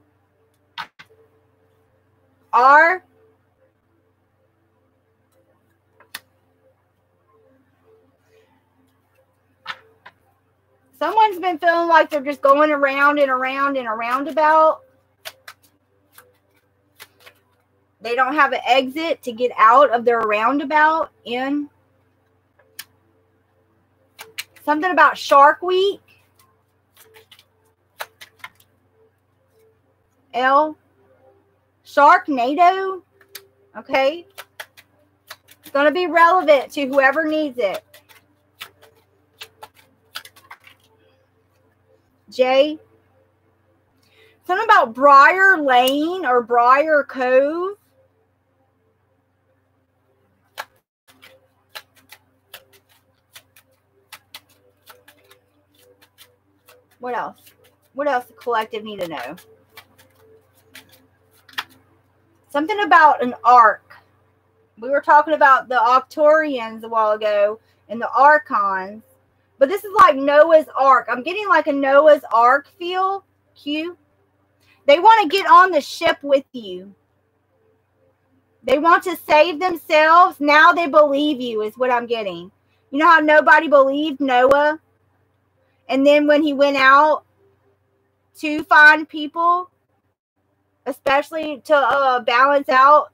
[SPEAKER 1] R. Someone's been feeling like they're just going around and around and around about. They don't have an exit to get out of their roundabout in. Something about Shark Week. L. Sharknado. Okay. It's going to be relevant to whoever needs it. Jay. Something about Briar Lane or Briar Cove. What else? What else the collective need to know? Something about an ark. We were talking about the Arcturians a while ago and the Archons. But this is like Noah's Ark. I'm getting like a Noah's Ark feel. Q. They want to get on the ship with you. They want to save themselves. Now they believe you, is what I'm getting. You know how nobody believed Noah? And then when he went out to find people, especially to uh, balance out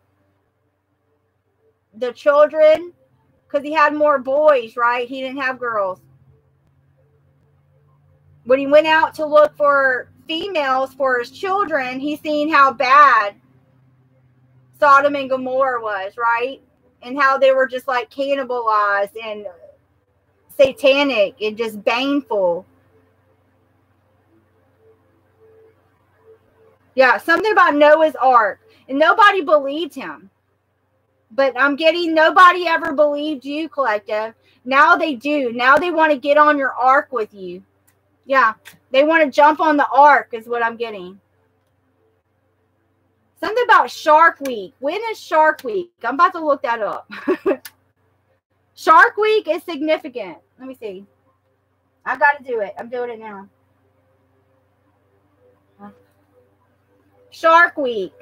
[SPEAKER 1] the children, because he had more boys, right? He didn't have girls when he went out to look for females for his children, he seen how bad Sodom and Gomorrah was, right? And how they were just like cannibalized and satanic and just baneful. Yeah, something about Noah's Ark. And nobody believed him. But I'm getting nobody ever believed you, collective. Now they do. Now they want to get on your ark with you. Yeah, they want to jump on the ark, is what I'm getting. Something about Shark Week. When is Shark Week? I'm about to look that up. [laughs] Shark Week is significant. Let me see. I got to do it. I'm doing it now. Shark Week.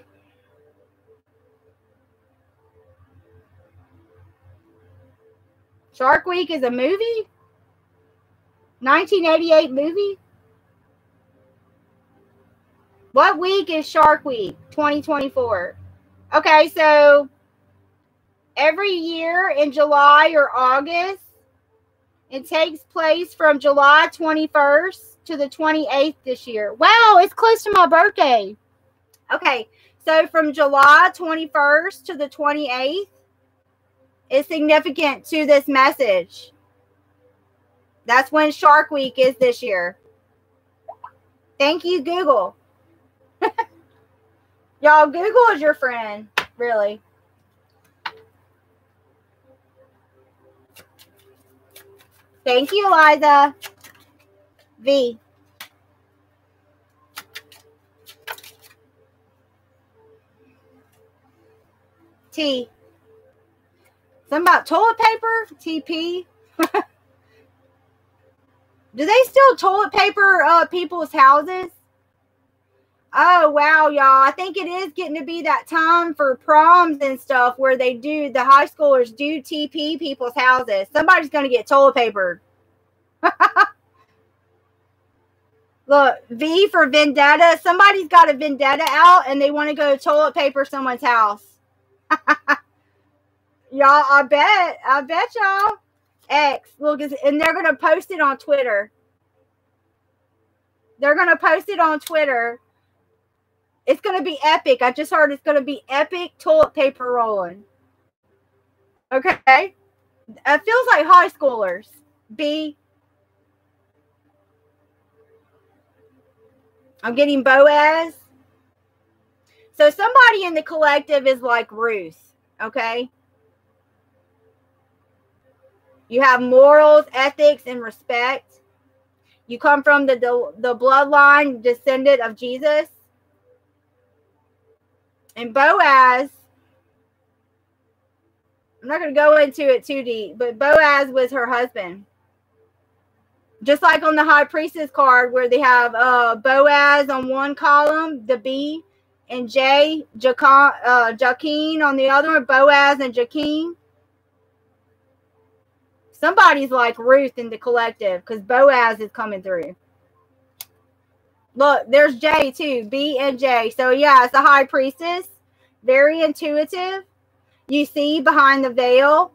[SPEAKER 1] Shark Week is a movie? 1988 movie? What week is Shark Week 2024? Okay, so every year in July or August, it takes place from July 21st to the 28th this year. Wow, it's close to my birthday. Okay, so from July 21st to the 28th is significant to this message. That's when Shark Week is this year. Thank you, Google. [laughs] Y'all, Google is your friend, really. Thank you, Eliza. V. T. Something about toilet paper? TP. [laughs] Do they still toilet paper uh, people's houses? Oh wow, y'all! I think it is getting to be that time for proms and stuff where they do the high schoolers do TP people's houses. Somebody's going to get toilet papered. [laughs] Look, V for vendetta. Somebody's got a vendetta out and they want to go toilet paper someone's house. Y'all, I bet, I bet y'all. X. Look, and they're going to post it on Twitter. They're going to post it on Twitter. It's going to be epic. I just heard it's going to be epic toilet paper rolling. Okay. It feels like high schoolers. B. I'm getting Boaz. So somebody in the collective is like Ruth. Okay. You have morals, ethics, and respect. You come from the, the, the bloodline descendant of Jesus. And Boaz, I'm not going to go into it too deep, but Boaz was her husband. Just like on the high priestess card, where they have uh, Boaz on one column, the B, and J, Jacon, uh, on the other Boaz and Jachin. Somebody's like Ruth in the collective because Boaz is coming through. Look, there's J too. B and J. So yeah, it's a high priestess. Very intuitive. You see behind the veil.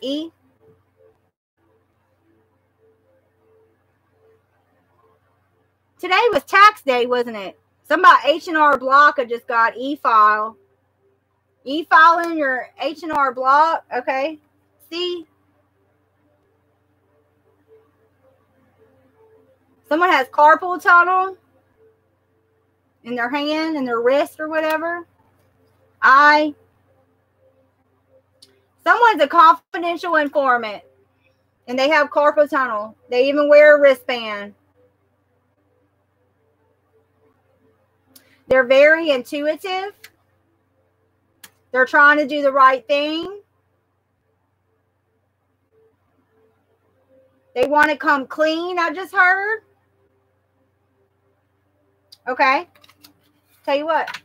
[SPEAKER 1] E. Today was tax day, wasn't it? Somebody H&R Block I just got e-file. E-filing your H&R Block. Okay. See? Someone has carpal tunnel in their hand, in their wrist or whatever. I. Someone's a confidential informant and they have carpal tunnel. They even wear a wristband. They're very intuitive. They're trying to do the right thing. They want to come clean, I just heard. Okay. Tell you what.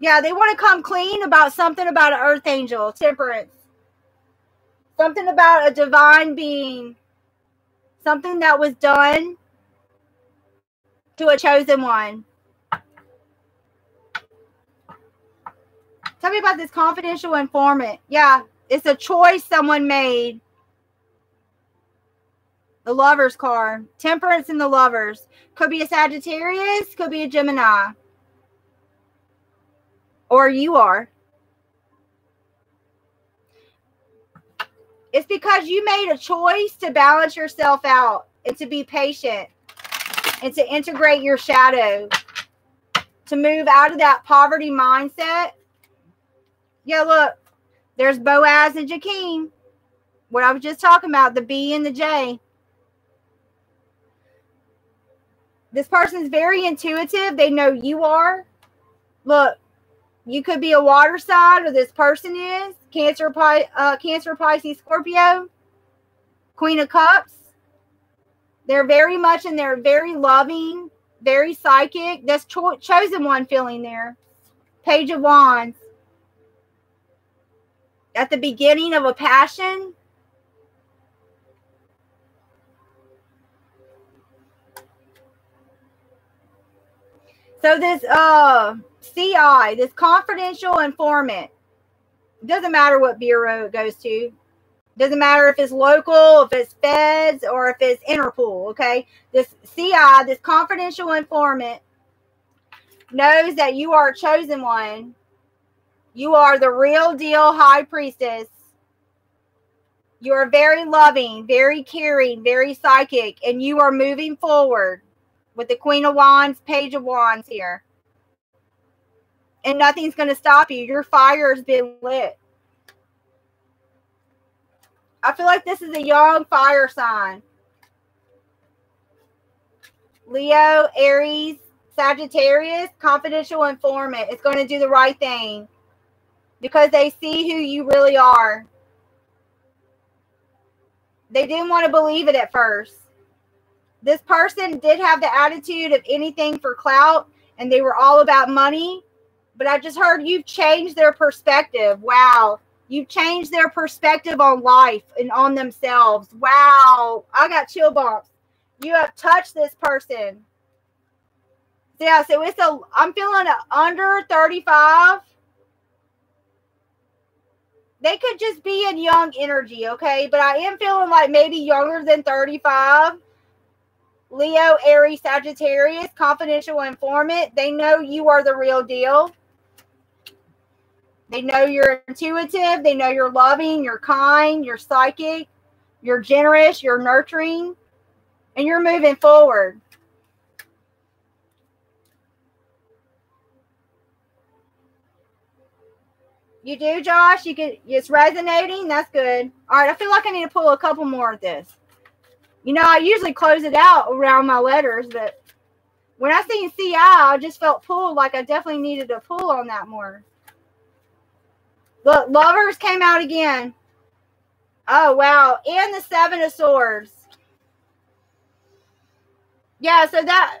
[SPEAKER 1] Yeah, they want to come clean about something about an earth angel, temperance. Something about a divine being. Something that was done to a chosen one. Tell me about this confidential informant. Yeah, it's a choice someone made the lovers card. Temperance and the lovers. Could be a Sagittarius, could be a Gemini. Or you are. It's because you made a choice to balance yourself out and to be patient and to integrate your shadow, to move out of that poverty mindset. Yeah, look, there's Boaz and Jakim. What I was just talking about, the B and the J. This person's very intuitive. They know you are. Look, you could be a water sign, or this person is Cancer, uh, Cancer, Pisces, Scorpio, Queen of Cups. They're very much and they're very loving, very psychic. That's cho- chosen one feeling there. Page of Wands. At the beginning of a passion, So this uh CI, this confidential informant, doesn't matter what bureau it goes to. Doesn't matter if it's local, if it's feds, or if it's Interpol. Okay. This CI, this confidential informant, knows that you are a chosen one. You are the real deal high priestess. You are very loving, very caring, very psychic, and you are moving forward with the Queen of Wands, Page of Wands here. And nothing's going to stop you. Your fire has been lit. I feel like this is a young fire sign. Leo, Aries, Sagittarius, confidential informant. It's going to do the right thing because they see who you really are. They didn't want to believe it at first this person did have the attitude of anything for clout and they were all about money. But I just heard you've changed their perspective. Wow. You've changed their perspective on life and on themselves. Wow. I got chill bumps. You have touched this person. Yeah, so it's a I'm feeling under 35. They could just be in young energy, okay? But I am feeling like maybe younger than 35 Leo, Aries, Sagittarius, confidential informant. They know you are the real deal. They know you're intuitive. They know you're loving, you're kind, you're psychic, you're generous, you're nurturing, and you're moving forward. You do, Josh? You get it's resonating? That's good. All right, I feel like I need to pull a couple more of this. You know, I usually close it out around my letters, but when I seen CI, I just felt pulled like I definitely needed to pull on that more. Look, lovers came out again. Oh, wow. And the Seven of Swords. Yeah, so that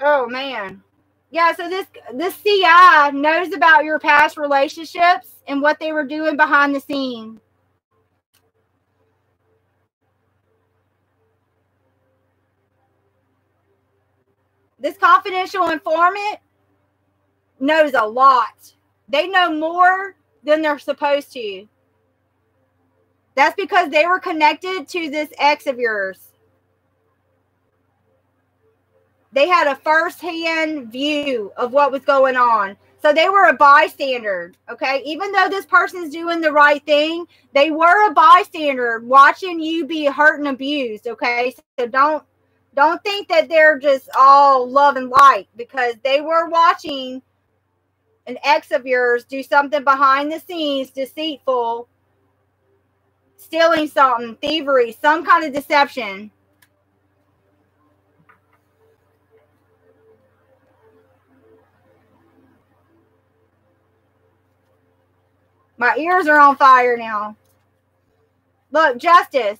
[SPEAKER 1] oh man. Yeah, so this this CI knows about your past relationships and what they were doing behind the scene. This confidential informant knows a lot. They know more than they're supposed to. That's because they were connected to this ex of yours. They had a first-hand view of what was going on. So they were a bystander, okay? Even though this person's doing the right thing, they were a bystander watching you be hurt and abused, okay? So don't don't think that they're just all love and light because they were watching an ex of yours do something behind the scenes, deceitful, stealing something, thievery, some kind of deception. My ears are on fire now. Look, justice.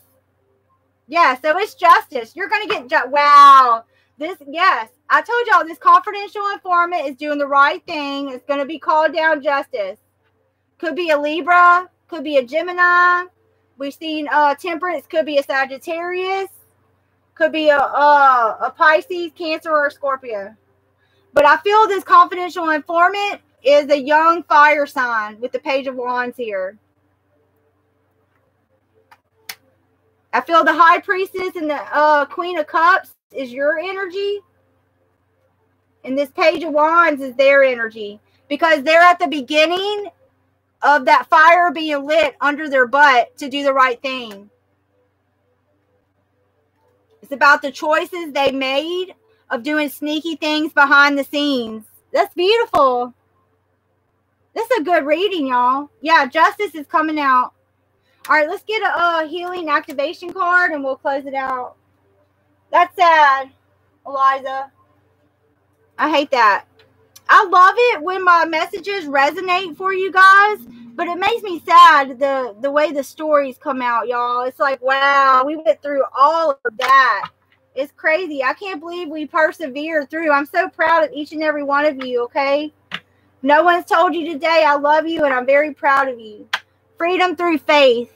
[SPEAKER 1] Yeah, so it's justice. You're to get ju- wow. This yes, I told y'all this confidential informant is doing the right thing. It's going to be called down justice. Could be a Libra, could be a Gemini. We've seen uh temperance could be a Sagittarius, could be a a, a Pisces, Cancer, or Scorpio. But I feel this confidential informant is a young fire sign with the page of wands here. I feel the high priestess and the uh, queen of cups is your energy. And this page of wands is their energy because they're at the beginning of that fire being lit under their butt to do the right thing. It's about the choices they made of doing sneaky things behind the scenes. That's beautiful. This is a good reading, y'all. Yeah, justice is coming out. All right, let's get a, a healing activation card and we'll close it out. That's sad, Eliza. I hate that. I love it when my messages resonate for you guys, but it makes me sad the the way the stories come out, y'all. It's like, wow, we went through all of that. It's crazy. I can't believe we persevered through. I'm so proud of each and every one of you, okay? No one's told you today I love you and I'm very proud of you. Freedom through faith.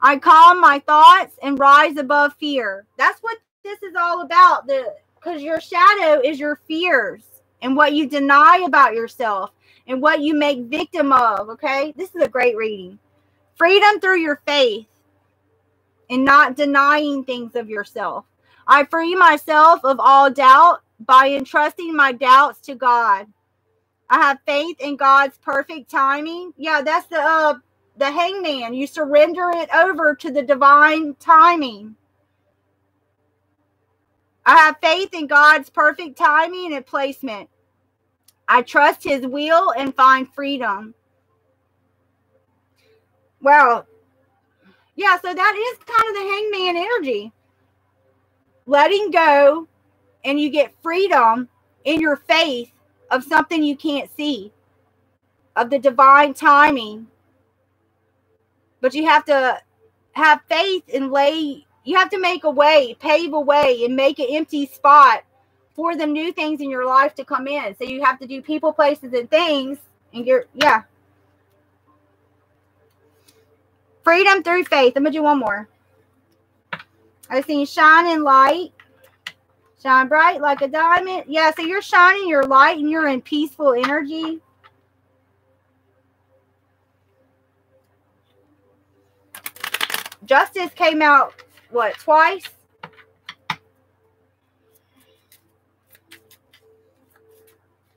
[SPEAKER 1] I calm my thoughts and rise above fear. That's what this is all about. The because your shadow is your fears and what you deny about yourself and what you make victim of. Okay, this is a great reading. Freedom through your faith and not denying things of yourself. I free myself of all doubt by entrusting my doubts to God. I have faith in God's perfect timing. Yeah, that's the uh, the hangman. You surrender it over to the divine timing. I have faith in God's perfect timing and placement. I trust his will and find freedom. Well, yeah, so that is kind of the hangman energy. Letting go and you get freedom in your faith of something you can't see, of the divine timing. But you have to have faith and lay, you have to make a way, pave a way, and make an empty spot for the new things in your life to come in. So you have to do people, places, and things. And you're, yeah. Freedom through faith. I'm going to do one more. I've seen shining light. Shine bright like a diamond. Yeah, so you're shining your light and you're in peaceful energy. Justice came out, what, twice?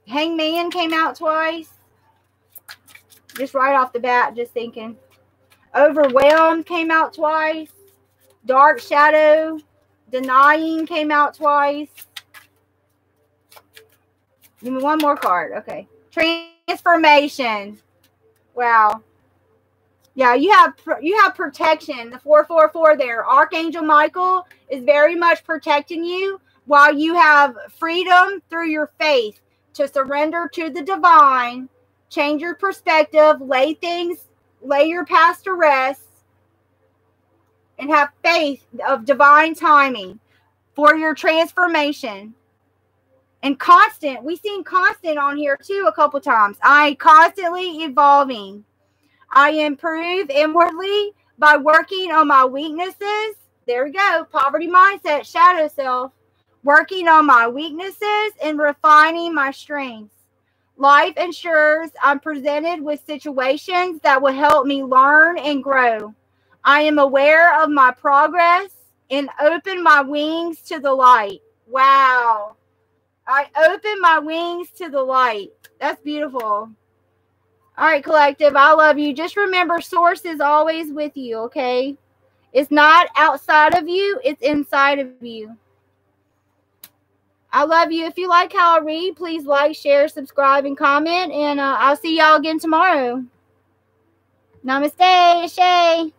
[SPEAKER 1] Hangman came out twice. Just right off the bat, just thinking. Overwhelmed came out twice. Dark Shadow Denying came out twice. Give me one more card. Okay. Transformation. Wow. Yeah, you have you have protection. The 444 there. Archangel Michael is very much protecting you while you have freedom through your faith to surrender to the divine, change your perspective, lay things, lay your past to rest, and have faith of divine timing. for your transformation. And constant, we've seen constant on here too a couple times. I constantly evolving. I improve inwardly by working on my weaknesses. There we go. Poverty mindset, shadow self. Working on my weaknesses and refining my strengths. Life ensures I'm presented with situations that will help me learn and grow. I am aware of my progress and open my wings to the light. Wow. I open my wings to the light. That's beautiful. All right, collective. I love you. Just remember, source is always with you, okay? It's not outside of you, it's inside of you. I love you. If you like how I read, please like, share, subscribe, and comment. And uh, I'll see y'all again tomorrow. Namaste, Ase.